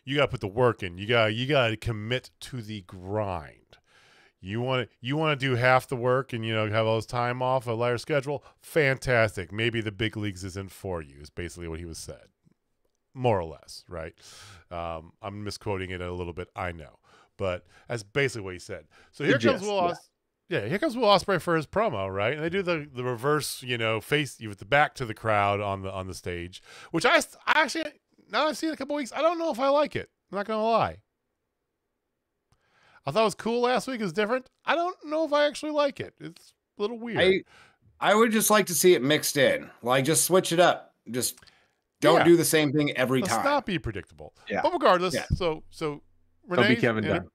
You got to put the work in. You got you got to commit to the grind. You want to you want to do half the work and you know have all this time off a lighter schedule. Fantastic. Maybe the big leagues isn't for you. Is basically what he was said more or less, right? Um, I'm misquoting it a little bit, I know, but that's basically what he said. So here comes Will, yeah. Os- yeah, here comes Will Ospreay for his promo, right? And they do the the reverse, you know, face you with the back to the crowd on the on the stage, which I, I actually now I've seen it a couple weeks. I don't know if I like it. I'm not gonna lie. I thought it was cool last week. It's different. I don't know if I actually like it. It's a little weird. I I would just like to see it mixed in. Like just switch it up. Just don't Yeah. do the same thing every Let's time. not be predictable. Yeah. But regardless, Yeah. so so Don't be Renee's Kevin inter-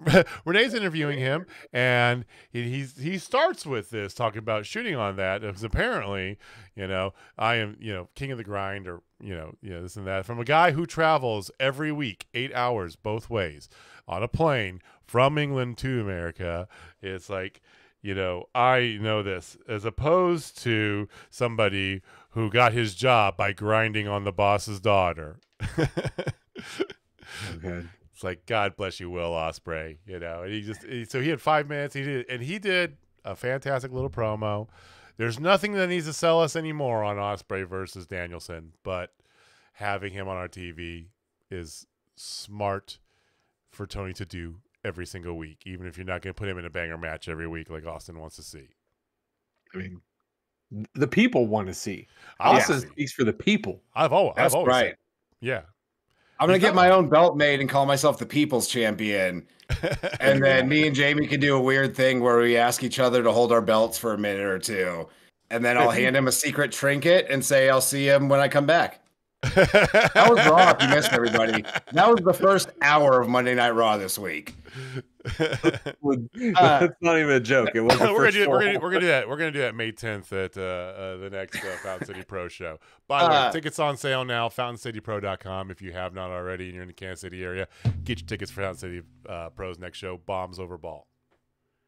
Renee's interviewing him, and he he's, he starts with this talking about shooting on that because apparently, you know, I am you know king of the grind or you know you know this and that from a guy who travels every week eight hours both ways on a plane from England to America. It's like you know I know this as opposed to somebody who got his job by grinding on the boss's daughter. Okay. It's like God bless you, Will Ospreay. You know, and he just he, so he had five minutes. He did, and he did a fantastic little promo. There's nothing that needs to sell us anymore on Ospreay versus Danielson, but having him on our TV is smart for Tony to do every single week, even if you're not going to put him in a banger match every week like Austin wants to see. I mean, the people want to see. I Austin wanna speaks for the people. I've always, That's I've always said- right. yeah. I'm gonna get my own belt made and call myself the people's champion. And then me and Jamie can do a weird thing where we ask each other to hold our belts for a minute or two. And then I'll hand him a secret trinket and say I'll see him when I come back. That was Raw if you missed everybody. That was the first hour of Monday Night Raw this week. That's not even a joke. It was we're gonna do we're gonna, we're gonna do that. We're gonna do that May 10th at uh, uh, the next uh, Fountain City Pro show. By the way, Uh, tickets on sale now. FountainCityPro.com. If you have not already, and you're in the Kansas City area, get your tickets for Fountain City uh, Pro's next show. Bombs over ball.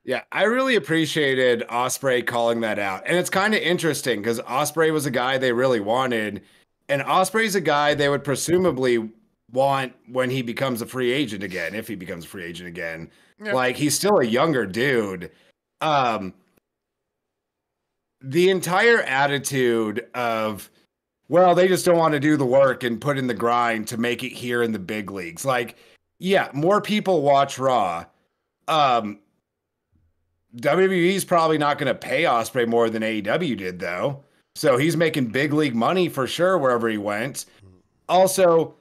Yeah, I really appreciated Ospreay calling that out. And it's kind of interesting because Ospreay was a guy they really wanted. And Ospreay's a guy they would presumably want when he becomes a free agent again, if he becomes a free agent again. Yeah. Like he's still a younger dude. Um the entire attitude of well, they just don't want to do the work and put in the grind to make it here in the big leagues. Like, yeah, more people watch Raw. Um WWE's probably not going to pay Ospreay more than AEW did, though. So he's making big league money for sure wherever he went. Also,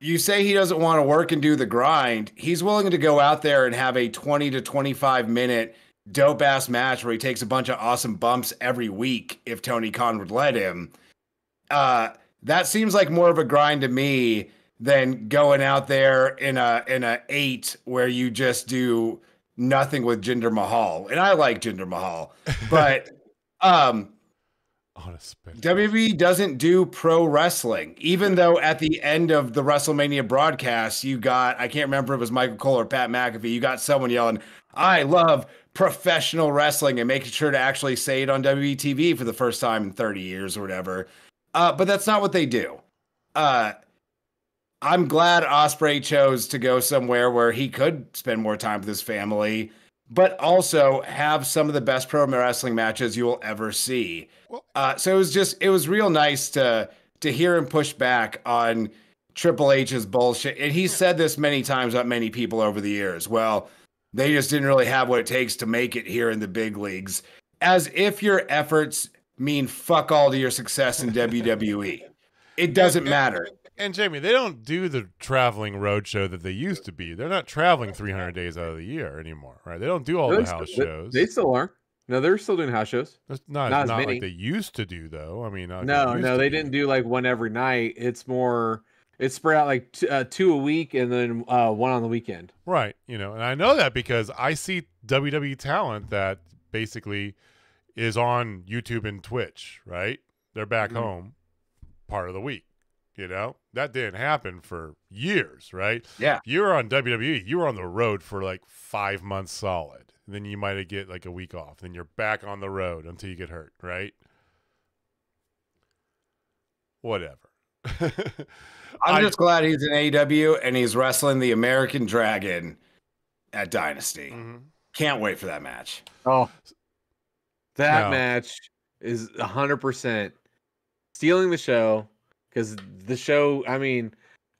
you say he doesn't want to work and do the grind. He's willing to go out there and have a 20 to 25 minute dope ass match where he takes a bunch of awesome bumps every week if Tony Khan would let him. Uh, that seems like more of a grind to me than going out there in a in a eight where you just do nothing with Jinder Mahal. And I like Jinder Mahal, but um On a spin. WWE doesn't do pro wrestling, even though at the end of the WrestleMania broadcast, you got, I can't remember if it was Michael Cole or Pat McAfee, you got someone yelling, I love professional wrestling and making sure to actually say it on WTV for the first time in 30 years or whatever. Uh, but that's not what they do. Uh, I'm glad Ospreay chose to go somewhere where he could spend more time with his family, but also have some of the best pro wrestling matches you will ever see. Uh, so it was just it was real nice to to hear him push back on Triple H's bullshit. And he said this many times about many people over the years. Well, they just didn't really have what it takes to make it here in the big leagues, as if your efforts mean fuck all to your success in WWE. It doesn't matter. And Jamie, they don't do the traveling roadshow that they used to be. They're not traveling 300 days out of the year anymore, right? They don't do all No, the house still- shows. They, they still are. No, they're still doing house shows. That's not not as not many. like they used to do, though. I mean, like no, used no, they do. didn't do like one every night. It's more. It's spread out like t- uh, two a week, and then uh, one on the weekend. Right. You know, and I know that because I see WWE talent that basically is on YouTube and Twitch, right? They're back Mhm. home part of the week. You know, that didn't happen for years, right? Yeah. You were on WWE, you were on the road for like five months solid. Then you might get like a week off. Then you're back on the road until you get hurt, right? Whatever. I'm I- just glad he's in AEW and he's wrestling the American Dragon at Dynasty. Mhm. Can't wait for that match. Oh, that No. match is hundred percent stealing the show because the show. I mean,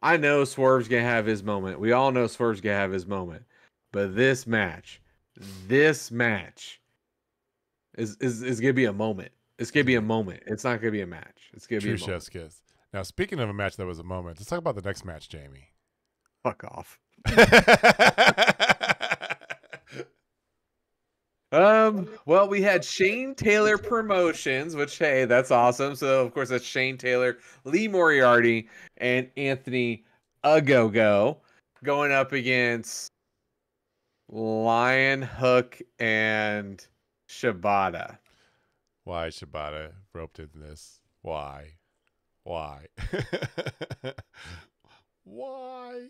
I know Swerve's gonna have his moment. We all know Swerve's gonna have his moment, but this match, this match, is is is gonna be a moment. It's gonna be a moment. It's not gonna be a match. It's gonna True be a moment. chef's kiss. Now, speaking of a match that was a moment, let's talk about the next match, Jamie. Fuck off. Um, well, we had Shane Taylor Promotions, which hey, that's awesome. So of course that's Shane Taylor, Lee Moriarty, and Anthony Ogogo going up against Lion Hook and Shibata. Why Shibata roped in this? Why? Why? Why?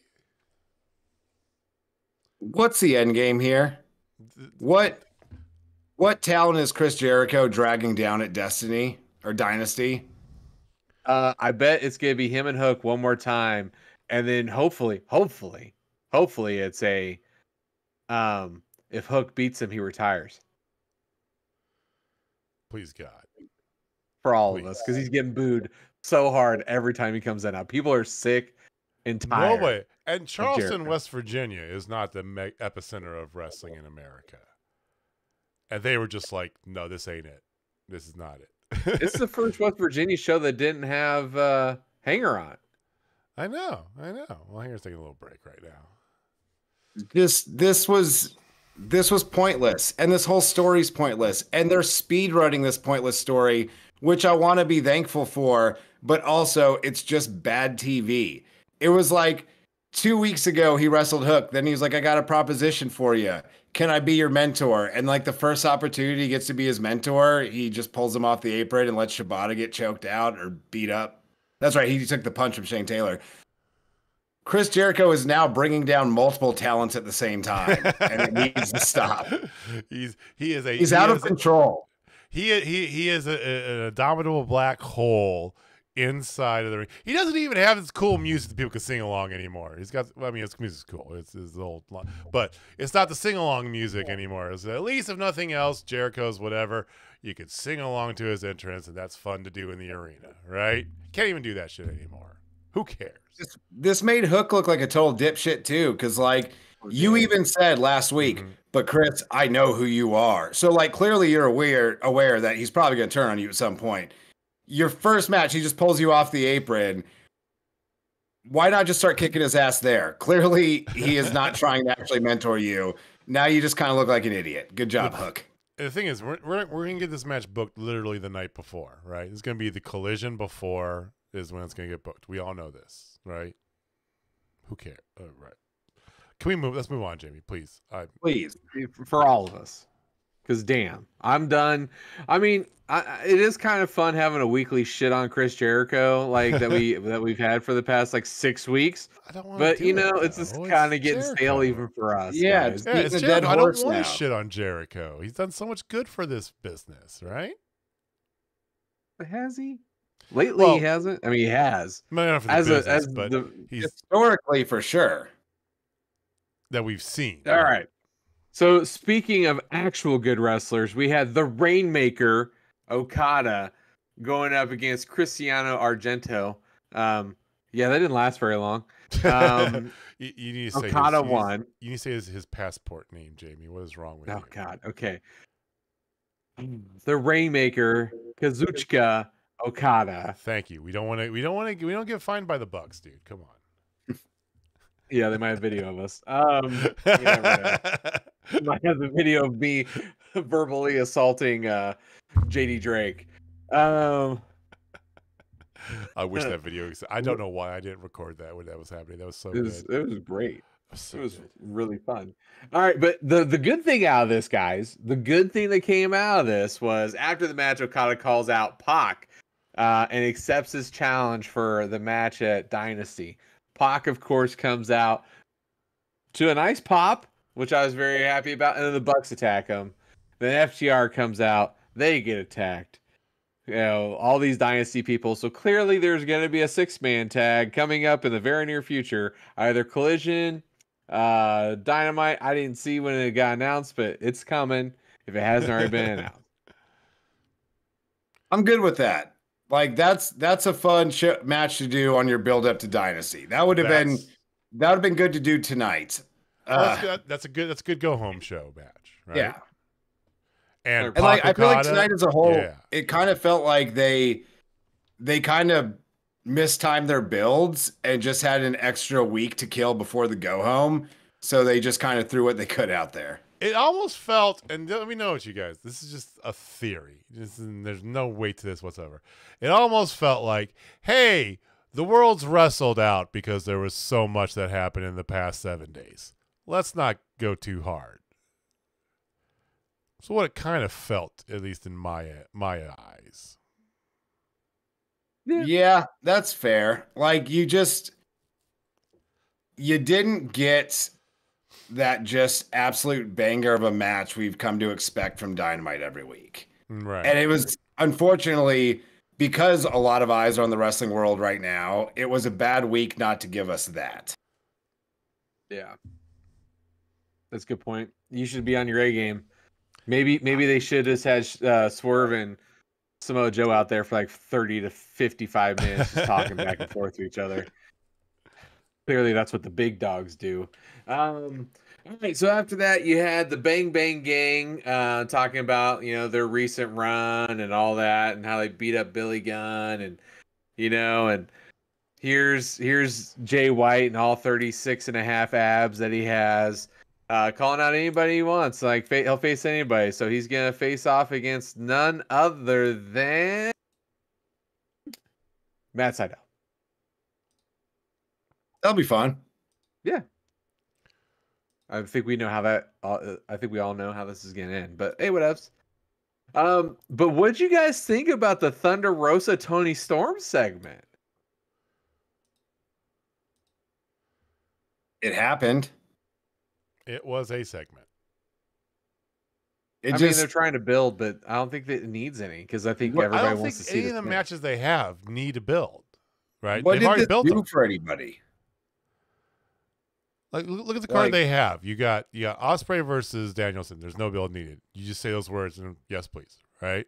What's the end game here? What what talent is Chris Jericho dragging down at Destiny or Dynasty? Uh, I bet it's gonna be him and Hook one more time, and then hopefully, hopefully, hopefully it's a um if Hook beats him, he retires. Please God. for all of us because he's getting booed so hard every time he comes in. Now people are sick and tired. No way. And Charleston, West Virginia is not the me- epicenter of wrestling in America. And they were just like, no, this ain't it. This is not it. It's the first West Virginia show that didn't have uh, hanger on. I know. I know. Well, Hanger's taking a little break right now. This this was this was pointless and this whole story's pointless and they're speed running this pointless story which I want to be thankful for but also it's just bad TV. It was like 2 weeks ago he wrestled Hook then he was like I got a proposition for you. Can I be your mentor? And like the first opportunity he gets to be his mentor, he just pulls him off the apron and lets Shibata get choked out or beat up. That's right, he took the punch from Shane Taylor. Chris Jericho is now bringing down multiple talents at the same time, and it needs to stop. He's he is a He's he out of a- control. He he he is a, a- an indomitable black hole inside of the ring. He doesn't even have this cool music that people can sing along anymore. He's got well, I mean his music's cool. It's his old but it's not the sing along music anymore. It's at least if nothing else, Jericho's whatever. You could sing along to his entrance and that's fun to do in the arena, right? Can't even do that shit anymore. Who cares? This, this made Hook look like a total dipshit too, because like You even said last week, Mhm. but Chris, I know who you are. So like clearly you're aware aware that he's probably going to turn on you at some point. Your first match, he just pulls you off the apron. Why not just start kicking his ass there? Clearly, he is not trying to actually mentor you. Now you just kind of look like an idiot. Good job, Hook. The thing is, we're, we're, we're going to get this match booked literally the night before, right? It's going to be the collision before is when it's going to get booked. We all know this, right? Who cares? Uh, right. Can we move? Let's move on, Jamie, please. I, Please. for all of us. Because damn, I'm done. I mean, I, I- it is kind of fun having a weekly shit on Chris Jericho like that we that we've had for the past like six weeks. I don't want But you know, it's just kind of getting stale even for us. Yeah, guys. Yeah, it's a Jericho. dead I don't horse want to now. shit on Jericho. He's done so much good for this business, right? has he? Lately, Well- he hasn't. I mean, he has. Not for the As a business, as but the he's Historically, for sure. that we've seen. All right. So speaking of actual good wrestlers, we had the Rainmaker Okada going up against Cristiano Argento. Um, yeah, that didn't last very long. Um, you, you need to say Okada his, won. You need to say his, his passport name, Jamie. What is wrong with Oh you? God. Okay. The Rainmaker Kazuchika Okada. Thank you. We don't want to. We don't want to. We don't get fined by the Bucks, dude. Come on. Yeah, they might have video of us. Um, know. might have the video of me verbally assaulting uh, JD Drake. Um, I wish that video. ex- I don't know why I didn't record that when that was happening. That was so it was good. it was great. So It was really fun. All right, but the the good thing out of this, guys, the good thing that came out of this was after the match, Okada calls out Pac uh, and accepts his challenge for the match at Dynasty. Pac, of course, comes out to a nice pop, which I was very happy about, and then the Bucks attack them. Then FTR comes out, they get attacked. You know, all these Dynasty people. So clearly, there's going to be a six man tag coming up in the very near future. Either Collision, uh, Dynamite. I didn't see when it got announced, but it's coming if it hasn't already been announced. I'm good with that. Like that's that's a fun sh- match to do on your build up to Dynasty. That would have been that would have been good to do tonight. Well, that's, ah. good. that's a good. That's a good go home show match, right? Yeah, And, And and like I feel like tonight as a whole, yeah. it kind of felt like they they kind of mistimed their builds and just had an extra week to kill before the go home. So they just kind of threw what they could out there. It almost felt, and let me know what you guys. This is just a theory. This is- there's no weight to this whatsoever. It almost felt like, hey, the world's wrestled out because there was so much that happened in the past seven days. Let's not go too hard. So what it kind of felt, at least in my my eyes. Yeah. Yeah, that's fair. Like you just you didn't get that just absolute banger of a match we've come to expect from Dynamite every week. Right. And it was unfortunately because a lot of eyes are on the wrestling world right now, it was a bad week not to give us that. Yeah, that's a good point. You should be on your A game. Maybe maybe they should just have uh, Swerve and Samoa Joe out there for like thirty to fifty-five minutes, just talking back and forth to each other. Clearly, that's what the big dogs do. Um, all right, so after that, you had the Bang Bang Gang uh, talking about you know their recent run and all that, and how they beat up Billy Gunn, and you know, and here's here's Jay White and all 36 and a half abs that he has. Uh, calling out anybody he wants. Like he'll face anybody, so he's gonna face off against none other than Matt Sydal. That'll be fun. Yeah. I think we know how that. Uh, I think we all know how this is gonna end. But hey, what else? Um, but what would you guys think about the Thunder Rosa Toni Storm segment? It happened. It was a segment. It I mean, they're trying to build, but I don't think that it needs any because I think Well, I everybody don't wants think to see any of the match. matches they have need to build. Right? what They've did already this built do them. for anybody? Like look look at the card Like- they have. You got you got Ospreay versus Danielson. There's no build needed. You just say those words and yes, please. Right?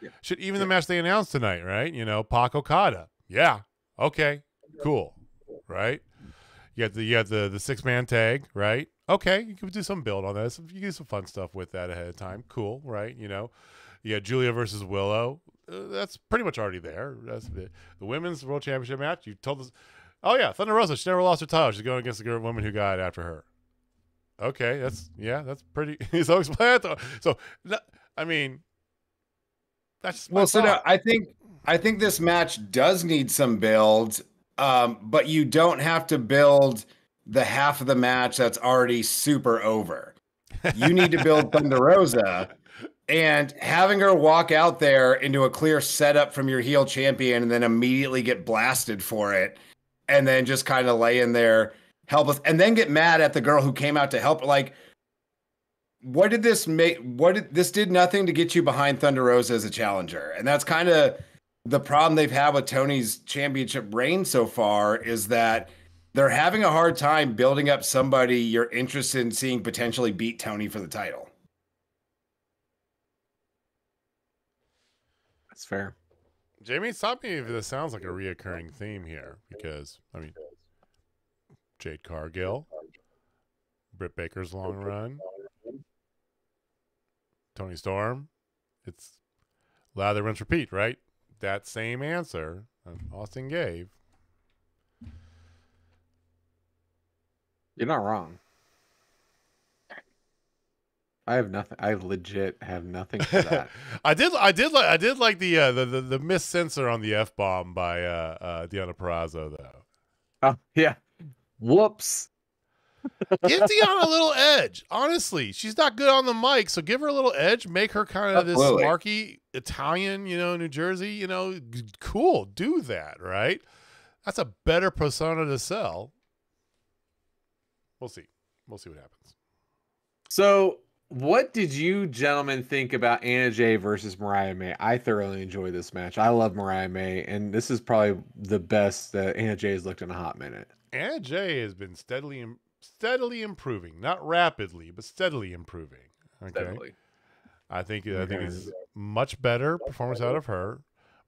Yeah. Should even the match they announced tonight, right? You know, Pac Okada. Yeah. Okay. Cool. Right? You got the you got the the six man tag, right? Okay, you can do some build on this. You can do some fun stuff with that ahead of time. Cool, right? You know, yeah, Julia versus Willow. Uh, that's pretty much already there. That's the, the women's world championship match. You told us. Oh yeah, Thunder Rosa. She never lost her title. She's going against the girl, woman who got it after her. Okay, that's yeah, that's pretty. So, no- I mean, that's my Well, so no. I think I think this match does need some build, um, but you don't have to build the half of the match that's already super over. You need to build Thunder Rosa, and having her walk out there into a clear setup from your heel champion, and then immediately get blasted for it, and then just kind of lay in there helpless, and then get mad at the girl who came out to help. Like, what did this make? What did this did nothing to get you behind Thunder Rosa as a challenger, and that's kind of the problem they've had with Toni's championship reign so far is that they're having a hard time building up somebody you're interested in seeing potentially beat Toni for the title. That's fair. Jamie, stop me if this sounds like a reoccurring theme here, because I mean, Jade Cargill, Britt Baker's long run, Toni Storm. It's lather, rinse, repeat, right? That same answer Austin gave. You're not wrong. I have nothing. I legit have nothing for that. I did, I did like, I did like the uh, the the, the miss censor on the f bomb by uh, uh, Deonna Purrazzo though. oh yeah. Whoops. give Deonna a little edge. Honestly, she's not good on the mic, so give her a little edge. Make her kind of this smarky Italian, you know, New Jersey. You know, cool. Do that, right? That's a better persona to sell. We'll see. We'll see what happens. So, what did you gentlemen think about Anna Jay versus Mariah May? I thoroughly enjoyed this match. I love Mariah May, and this is probably the best that Anna Jay has looked in a hot minute. Anna Jay has been steadily, steadily improving. Not rapidly, but steadily improving. Okay. Definitely. I think I think it's much better performance out of her.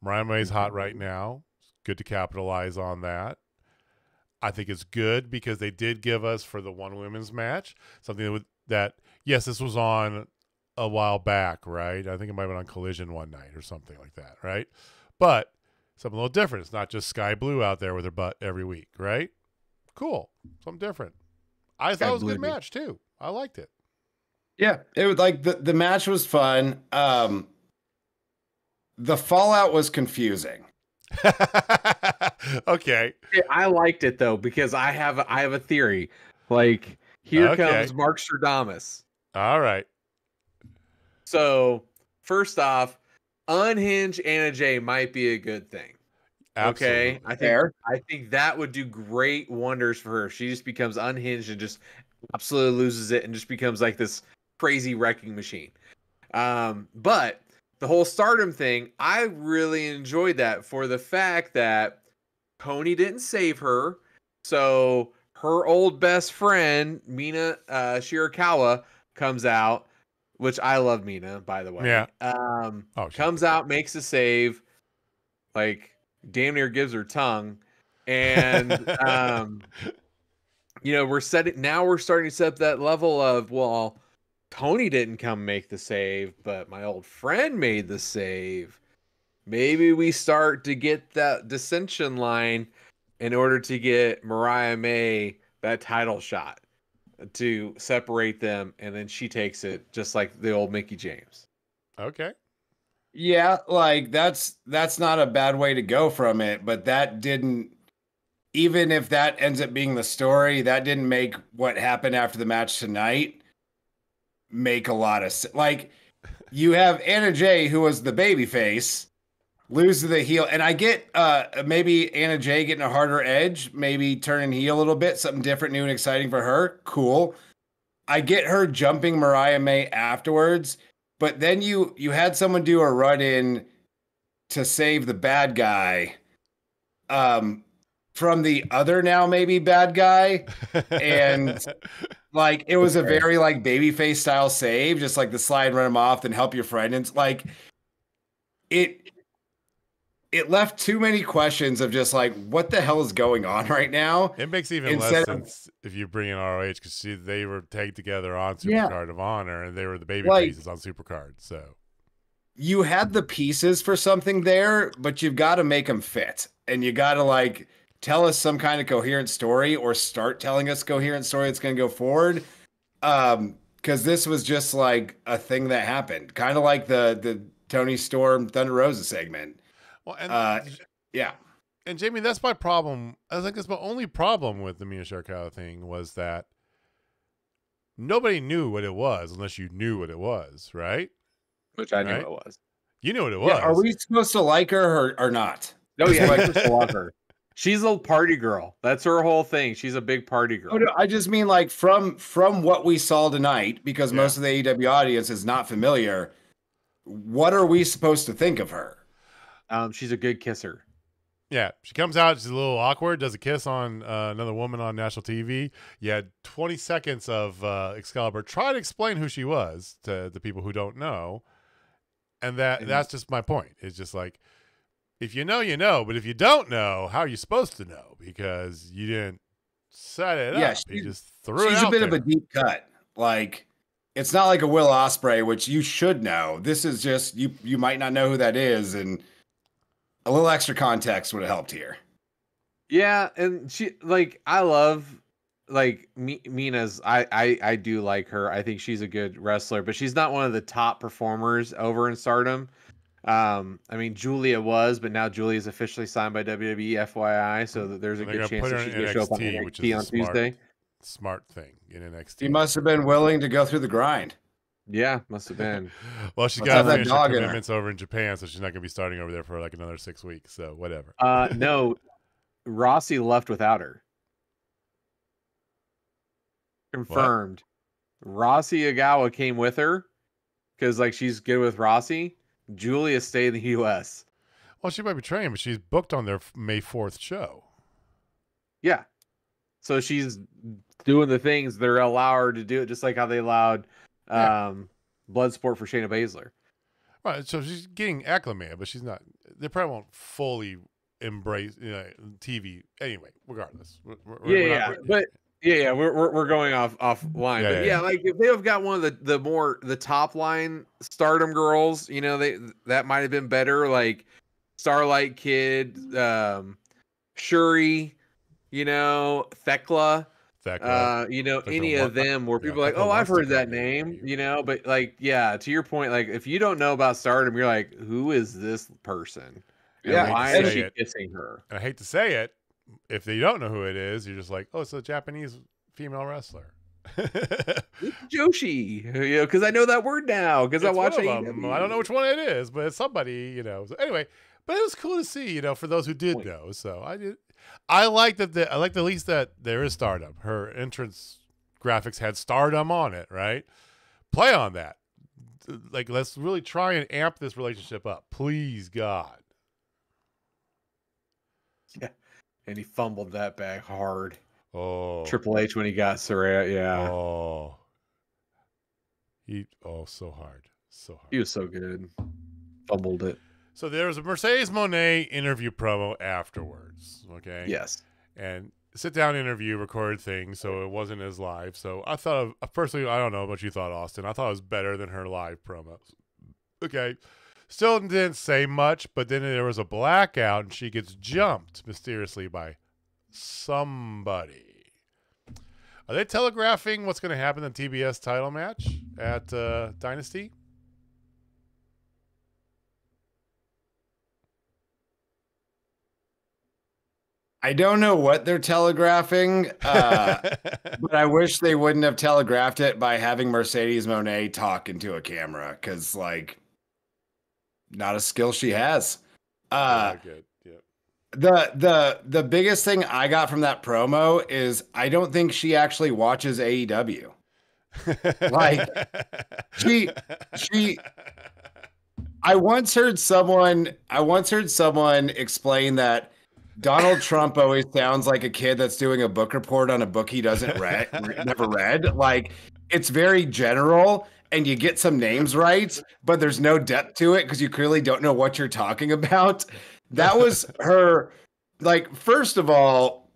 Mariah May's hot right now. It's good to capitalize on that. I think it's good because they did give us for the one women's match something that, would, that yes, this was on a while back, right? I think it might have been on Collision one night or something like that, right? But something a little different. It's not just Sky Blue out there with her butt every week, right? Cool, something different. I thought it was a good match too. I liked it. Yeah, it was like the, the match was fun. Um, the fallout was confusing. okay. I liked it though because I have a, I have a theory. Like here Okay. comes Mark Stradamus. All right. So first off, unhinge Anna Jay might be a good thing. Absolutely. Okay, I think Fair. I think that would do great wonders for her. She just becomes unhinged and just absolutely loses it and just becomes like this crazy wrecking machine. Um, but the whole stardom thing, I really enjoyed that for the fact that Toni didn't save her. So her old best friend, Mina uh, Shirakawa, comes out, which I love Mina, by the way. Yeah. Um, Oh, comes out, makes a save, like damn near gives her tongue, and um, you know we're setting now we're starting to set up that level of well, Toni didn't come make the save, but my old friend made the save. Maybe we start to get that dissension line in order to get Mariah May that title shot to separate them, and then she takes it just like the old Mickie James. Okay. Yeah, like that's that's not a bad way to go from it, but that didn't even if that ends up being the story, that didn't make what happened after the match tonight make a lot of sense. Like you have Anna Jay who was the baby face lose to the heel and I get uh maybe Anna Jay getting a harder edge, maybe turning heel a little bit, something different, new and exciting for her. Cool. I get her jumping Mariah May afterwards, but then you you had someone do a run in to save the bad guy um from the other now maybe bad guy And- like it was a very like babyface style save just like the slide run him off then help your friend and it's like it it left too many questions of just like what the hell is going on right now. It makes even less Instead of- sense if you bring in ROH because they were tagged together on Yeah. Supercard of Honor and they were the baby Like- faces on Supercard. So You had the pieces for something there, but you've got to make them fit, and you got to like tell us some kind of coherent story or start telling us coherent story that's going to go forward. Um, because this was just like a thing that happened, kind of like the the Toni Storm Thunder Rosa segment. well, and Uh, Yeah. and Jamie, that's my problem. I think it's my only problem with the Mina Shirakawa thing was that nobody knew what it was unless you knew what it was, right? Which I knew Right. it was. You knew what it was. Yeah, are we supposed to like her or, or not? Oh yeah, Like- I just love her. She's a party girl. That's her whole thing. She's a big party girl. Oh, no, I just mean like from from what we saw tonight, because Yeah. most of the AEW audience is not familiar. What are we supposed to think of her? Um, she's a good kisser. Yeah, she comes out. She's a little awkward. Does a kiss on uh, another woman on national TV. You had 20 seconds of uh, Excalibur try to explain who she was to the people who don't know, and that And- that's just my point. It's just like if you know, you know, but if you don't know, how are you supposed to know? Because you didn't set it Yeah, up. You she's- just threw it She's a bit there. of a deep cut. Like it's not like a Will Ospreay, which you should know. This is just you you might not know who that is, and a little extra context would have helped here. Yeah, and she like I love like Mi- Mina's. I, I I do like her. I think she's a good wrestler, but she's not one of the top performers over in Stardom. Um, I mean Julia was, but now Julia is officially signed by WWE. FYI, so there's a good chance that she's gonna show up on NXT, which is on smart- Tuesday. Smart thing in NXT. He must have been willing to go through the grind. Yeah, must have been. well, she's Let's got have to that finish her dog in her. commitments over in Japan, so she's not going to be starting over there for like another six weeks. So whatever. Uh, no, Rossy left without her. Confirmed. Rossy Ogawa came with her because like she's good with Rossy. Julia stay in the U.S. Well, she might be training, but she's booked on their May fourth show. Yeah, so she's doing the things they're allow her to do it, just like how they allowed Yeah. um, Bloodsport for Shayna Baszler. Right, so she's getting acclimated, but she's not. They probably won't fully embrace you know, TV anyway. Regardless, We're- we're- Yeah, we're not- yeah, but yeah, yeah, we're we're, we're going off offline, Yeah, but yeah. yeah, like if they have got one of the the more the top line Stardom girls, you know, they that might have been better. Like Starlight Kid, um, Shuri, you know, Thekla, Thekla. uh, you know, Thekla any of them where yeah, people are like, Thekla oh, I've heard that name, you know, but like, yeah, to your point, like if you don't know about Stardom, you're like, who is this person? And Yeah, why is she it. kissing her? and I hate to say it, if they don't know who it is, you're just like, oh, it's a Japanese female wrestler. Joshi, you know, because I know that word now because I watch. them. I don't know which one it is, but it's somebody, you know. So anyway, but it was cool to see, you know, for those who did Point. know. So I did. I like that. The, I like at least that there is Stardom. Her entrance graphics had Stardom on it, right? Play on that. Like, let's really try and amp this relationship up, please, God. And he fumbled that bag hard. Oh, Triple H when he got Saraya, yeah, Oh, he. Oh, so hard, so hard. he was so good. Fumbled it. So there was a Mercedes Moné interview promo afterwards. Okay. Yes. and sit down interview, record thing, so it wasn't as live. So I thought, of, uh, personally, I don't know what you thought, Austin. I thought it was better than her live promos. Okay, still didn't say much, but then there was a blackout, and she gets jumped mysteriously by somebody. Are they telegraphing what's going to happen in the TBS title match at uh, Dynasty? I don't know what they're telegraphing, uh, but I wish they wouldn't have telegraphed it by having Mercedes Moné talk into a camera because, like, not a skill she has. Uh, Yeah. Yeah. the the the biggest thing I got from that promo is I don't think she actually watches AEW. Like, she- she- I once heard someone I once heard someone explain that Donald Trump always sounds like a kid that's doing a book report on a book he doesn't read never read. Like it's very general and you get some names right, but there's no depth to it because you clearly don't know what you're talking about. that was her. Like, first of all,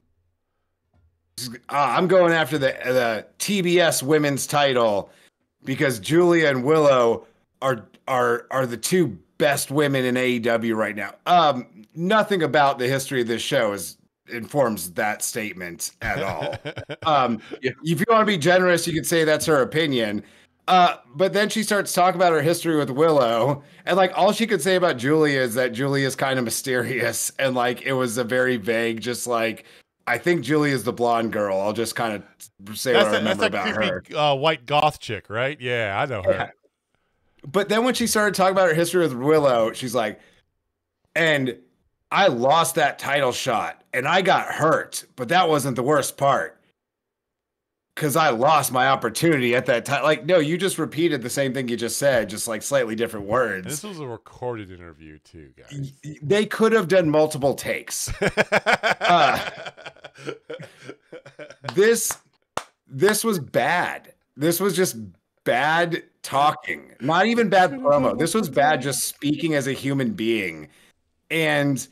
uh, I'm going after the the TBS Women's Title because Julia and Willow are are are the two best women in AEW right now. Um, nothing about the history of this show is informs that statement at all. um, if you want to be generous, you could say that's her opinion. Uh, but then she starts talking about her history with Willow, and like all she could say about Julia is that Julia is kind of mysterious, and like it was a very vague, just like I think Julia is the blonde girl. I'll just kind of say that's what I remember about creepy her. uh, white goth chick, right? Yeah, I know her. Yeah. But then when she started talking about her history with Willow, she's like, and I lost that title shot and I got hurt, but that wasn't the worst part. Cause I lost my opportunity at that time. Like, no, you just repeated the same thing you just said, just like slightly different words. this was a recorded interview too, guys. They could have done multiple takes. Uh. This this was bad. This was just bad talking. Not even bad promo. This was bad just speaking as a human being. And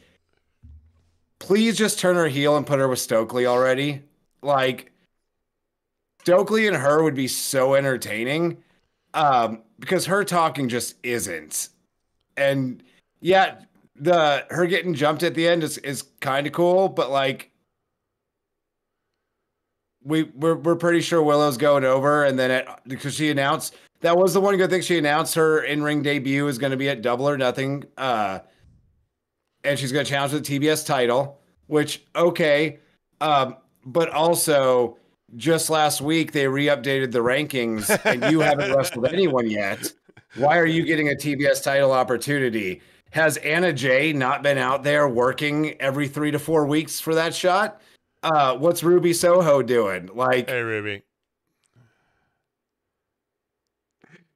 please just turn her heel and put her with Stokely already. Like Stokely and her would be so entertaining. Um, because her talking just isn't. And yeah, the her getting jumped at the end is, is kind of cool, but like we we're, we're pretty sure Willow's going over, and then because she announced that was the one good thing she announced her in ring debut is going to be at Double or Nothing, uh, and she's going to challenge the TBS title. Which okay, um, but also just last week they re-updated the rankings, and you haven't wrestled anyone yet. Why are you getting a TBS title opportunity? Has Anna Jay not been out there working every three to four weeks for that shot? Uh, what's Ruby Soho doing? Like hey, Ruby.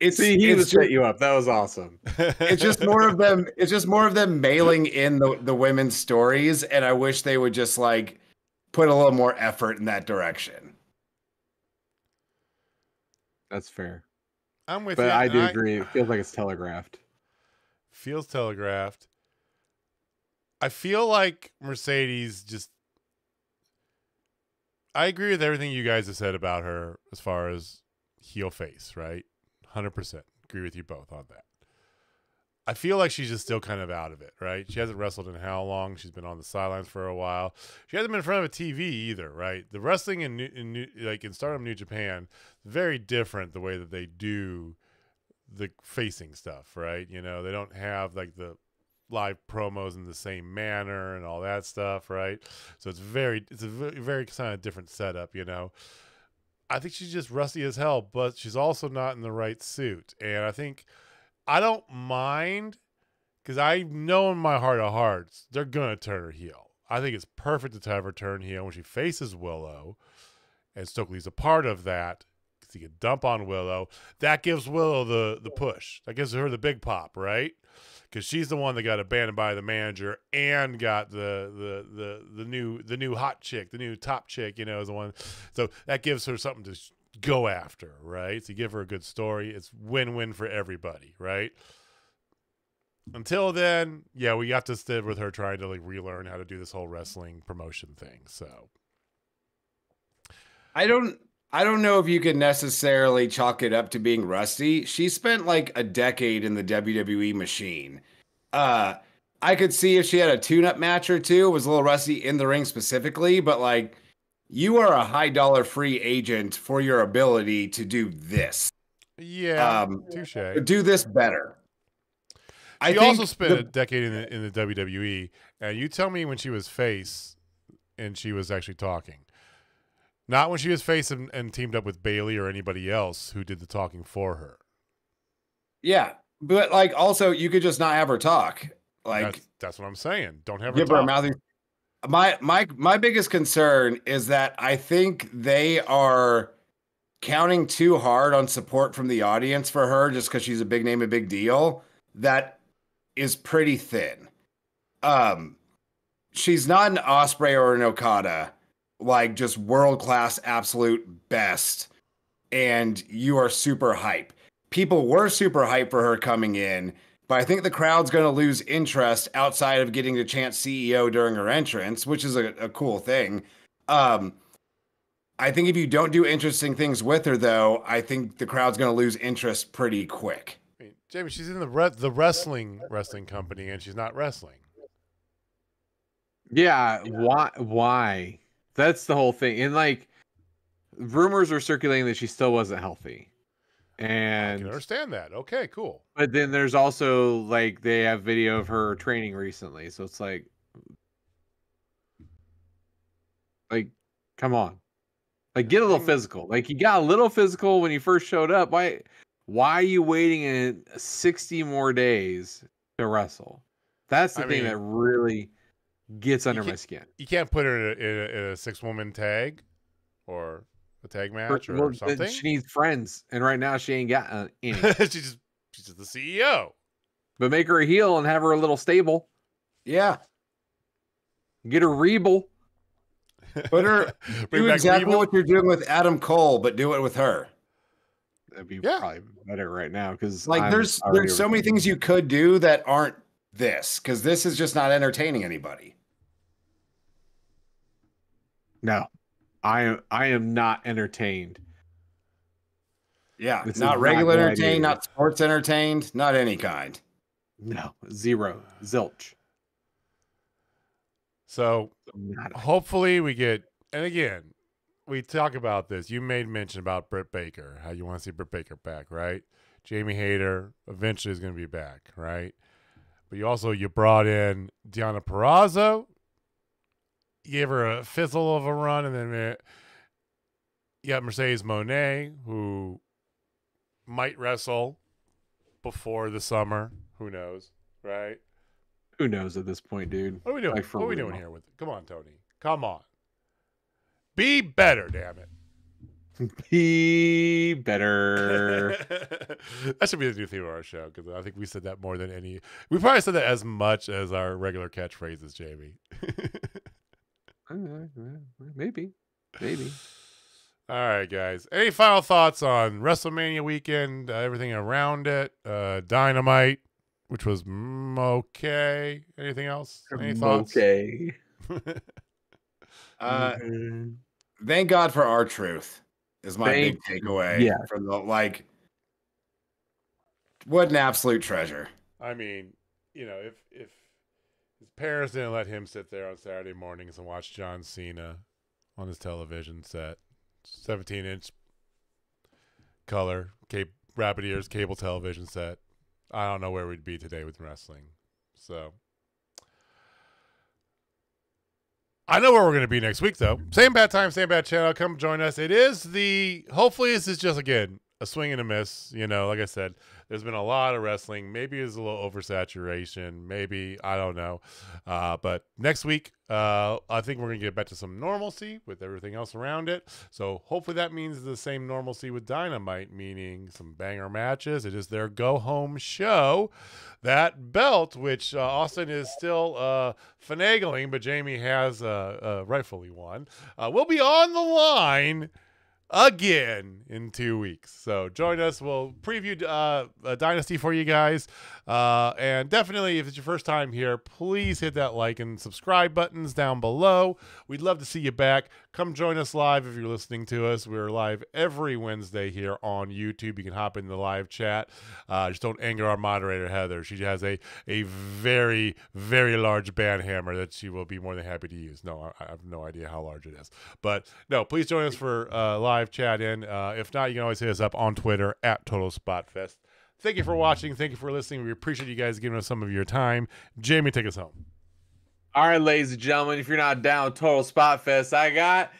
it's See, he it's was set you up. That was awesome. it's just more of them. It's just more of them mailing in the the women's stories, and I wish they would just like put a little more effort in that direction. That's fair. I'm with But you. But I do agree. It feels like it's telegraphed. Feels telegraphed. I feel like Mercedes just. I agree with everything you guys have said about her as far as heel face, right? 100%. Agree with you both on that. I feel like she's just still kind of out of it, right? She hasn't wrestled in how long? She's been on the sidelines for a while. She hasn't been in front of a TV either, right? The wrestling in, New, in like in Stardom New Japan, very different the way that they do the facing stuff, right? You know, they don't have like the live promos in the same manner and all that stuff, right? So it's very, it's a very, very kind of different setup, you know. I think she's just rusty as hell, but she's also not in the right suit. And I think I don't mind because I know in my heart of hearts they're gonna turn her heel. I think it's perfect to have her turn heel when she faces Willow, and Stokely's a part of that because he can dump on Willow. That gives Willow the the push. That gives her the big pop, right? Because she's the one that got abandoned by the manager and got the the the the new the new hot chick, the new top chick. You know, is the one. So that gives her something to go after, right? To give her a good story. It's win win for everybody, right? Until then, yeah, we got to sit with her trying to like relearn how to do this whole wrestling promotion thing. So I don't. I don't know if you could necessarily chalk it up to being rusty. She spent like a decade in the WWE machine. Uh, I could see if she had a tune-up match or two, was a little rusty in the ring specifically, but like you are a high dollar free agent for your ability to do this. yeah, Um, touche. Do this better. I She think also spent the- a decade in the in the WWE, and you tell me when she was face and she was actually talking, not when she was face and, and teamed up with Bayley or anybody else who did the talking for her. yeah, but like also you could just not have her talk. Like that's, that's what I'm saying. Don't have her give her a mouthing. My my my biggest concern is that I think they are counting too hard on support from the audience for her just because she's a big name, a big deal. That is pretty thin. Um, she's not an Ospreay or an Okada, like just world class, absolute best, and you are super hype. People were super hype for her coming in but I think the crowd's going to lose interest outside of getting to chant CEO during her entrance, which is a, a cool thing. Um, I think if you don't do interesting things with her, though, I think the crowd's going to lose interest pretty quick. I mean, Jamie, she's in the re- the wrestling wrestling company, and she's not wrestling. Yeah, why? Why? That's the whole thing. And like, rumors are circulating that she still wasn't healthy. I And can understand that. Okay, cool. But then there's also like they have video of her training recently, so it's like, like, come on, like get a little physical. Like you got a little physical when you first showed up. Why? Why are you waiting in 60 more days to wrestle? That's the I thing mean, that really gets under my skin. You can't put her in a, in a, in a six woman tag or a tag match or then something. She needs friends, and right now she ain't got uh, any. she's just she's just the CEO. but make her a heel and have her a little stable. Yeah. Get her Rebel. Put her, Bring do back exactly Reba. what you're doing with Adam Cole, but do it with her. That'd be Yeah. probably better right now because Like there's there's so many things you could do that aren't this because this is just not entertaining anybody. No, I am. I am not entertained. Yeah, This not not regular good entertained, idea. not sports entertained, not any kind. No, zero, zilch. So hopefully we get and again we talk about this you made mention about britt baker how you want to see britt baker back right jamie hayter eventually is going to be back right but you also you brought in Deonna Purrazzo. You gave her a fizzle of a run, and then uh, you got Mercedes Moné, who might wrestle before the summer. Who knows, right? Who knows at this point, dude? What are we doing? Like, what are we doing here with it? Come on, Tony. Come on. Be better, damn it. Be better. that should be the new theme of our show because I think we said that more than any. We probably said that as much as our regular catchphrases, Jamie. Uh, maybe, maybe. All right, guys. Any final thoughts on WrestleMania weekend? Uh, everything around it? Uh, Dynamite, which was mm, okay. Anything else? Any thoughts? Okay. Uh, Mm, thank God for R-Truth is my Thank- big takeaway. yeah. From the like, what an absolute treasure. I mean, you know, if if his parents didn't let him sit there on Saturday mornings and watch John Cena on his television set, seventeen inch color, cap- rapid ears cable television set, I don't know where we'd be today with wrestling. So. I know where we're going to be next week, though. Same bad time, same bad channel. Come join us. It is the. Hopefully, this is just again a swing and a miss. You know, like I said, there's been a lot of wrestling. Maybe it's a little oversaturation. Maybe I don't know. Uh, but next week, uh, I think we're gonna get back to some normalcy with everything else around it. So hopefully that means the same normalcy with Dynamite, meaning some banger matches. It is their go home show. That belt, which uh, Austin is still uh, finagling, but Jamie has uh, uh, rightfully won, uh, will be on the line again in two weeks. So join us. We'll preview uh, Dynasty for you guys. Uh, and definitely, if it's your first time here, please hit that like and subscribe buttons down below. We'd love to see you back. Come join us live if you're listening to us. We're live every Wednesday here on YouTube. You can hop in the live chat. Uh, just don't anger our moderator, Heather. She has a, a very, very large band hammer that she will be more than happy to use. No, I, I have no idea how large it is. But no, please join us for uh, live chat in. Uh, if not, you can always hit us up on Twitter at Total Spotfest. Thank you for watching. Thank you for listening. We appreciate you guys giving us some of your time. Jamie, take us home. All right, ladies and gentlemen, if you're not down with Total Spotfest, I got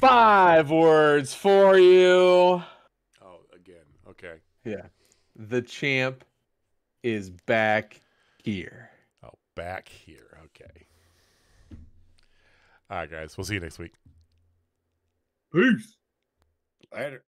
five words for you. Oh, again. Okay. Yeah. The champ is back here. Oh, back here. Okay. All right, guys. We'll see you next week. Peace. Later.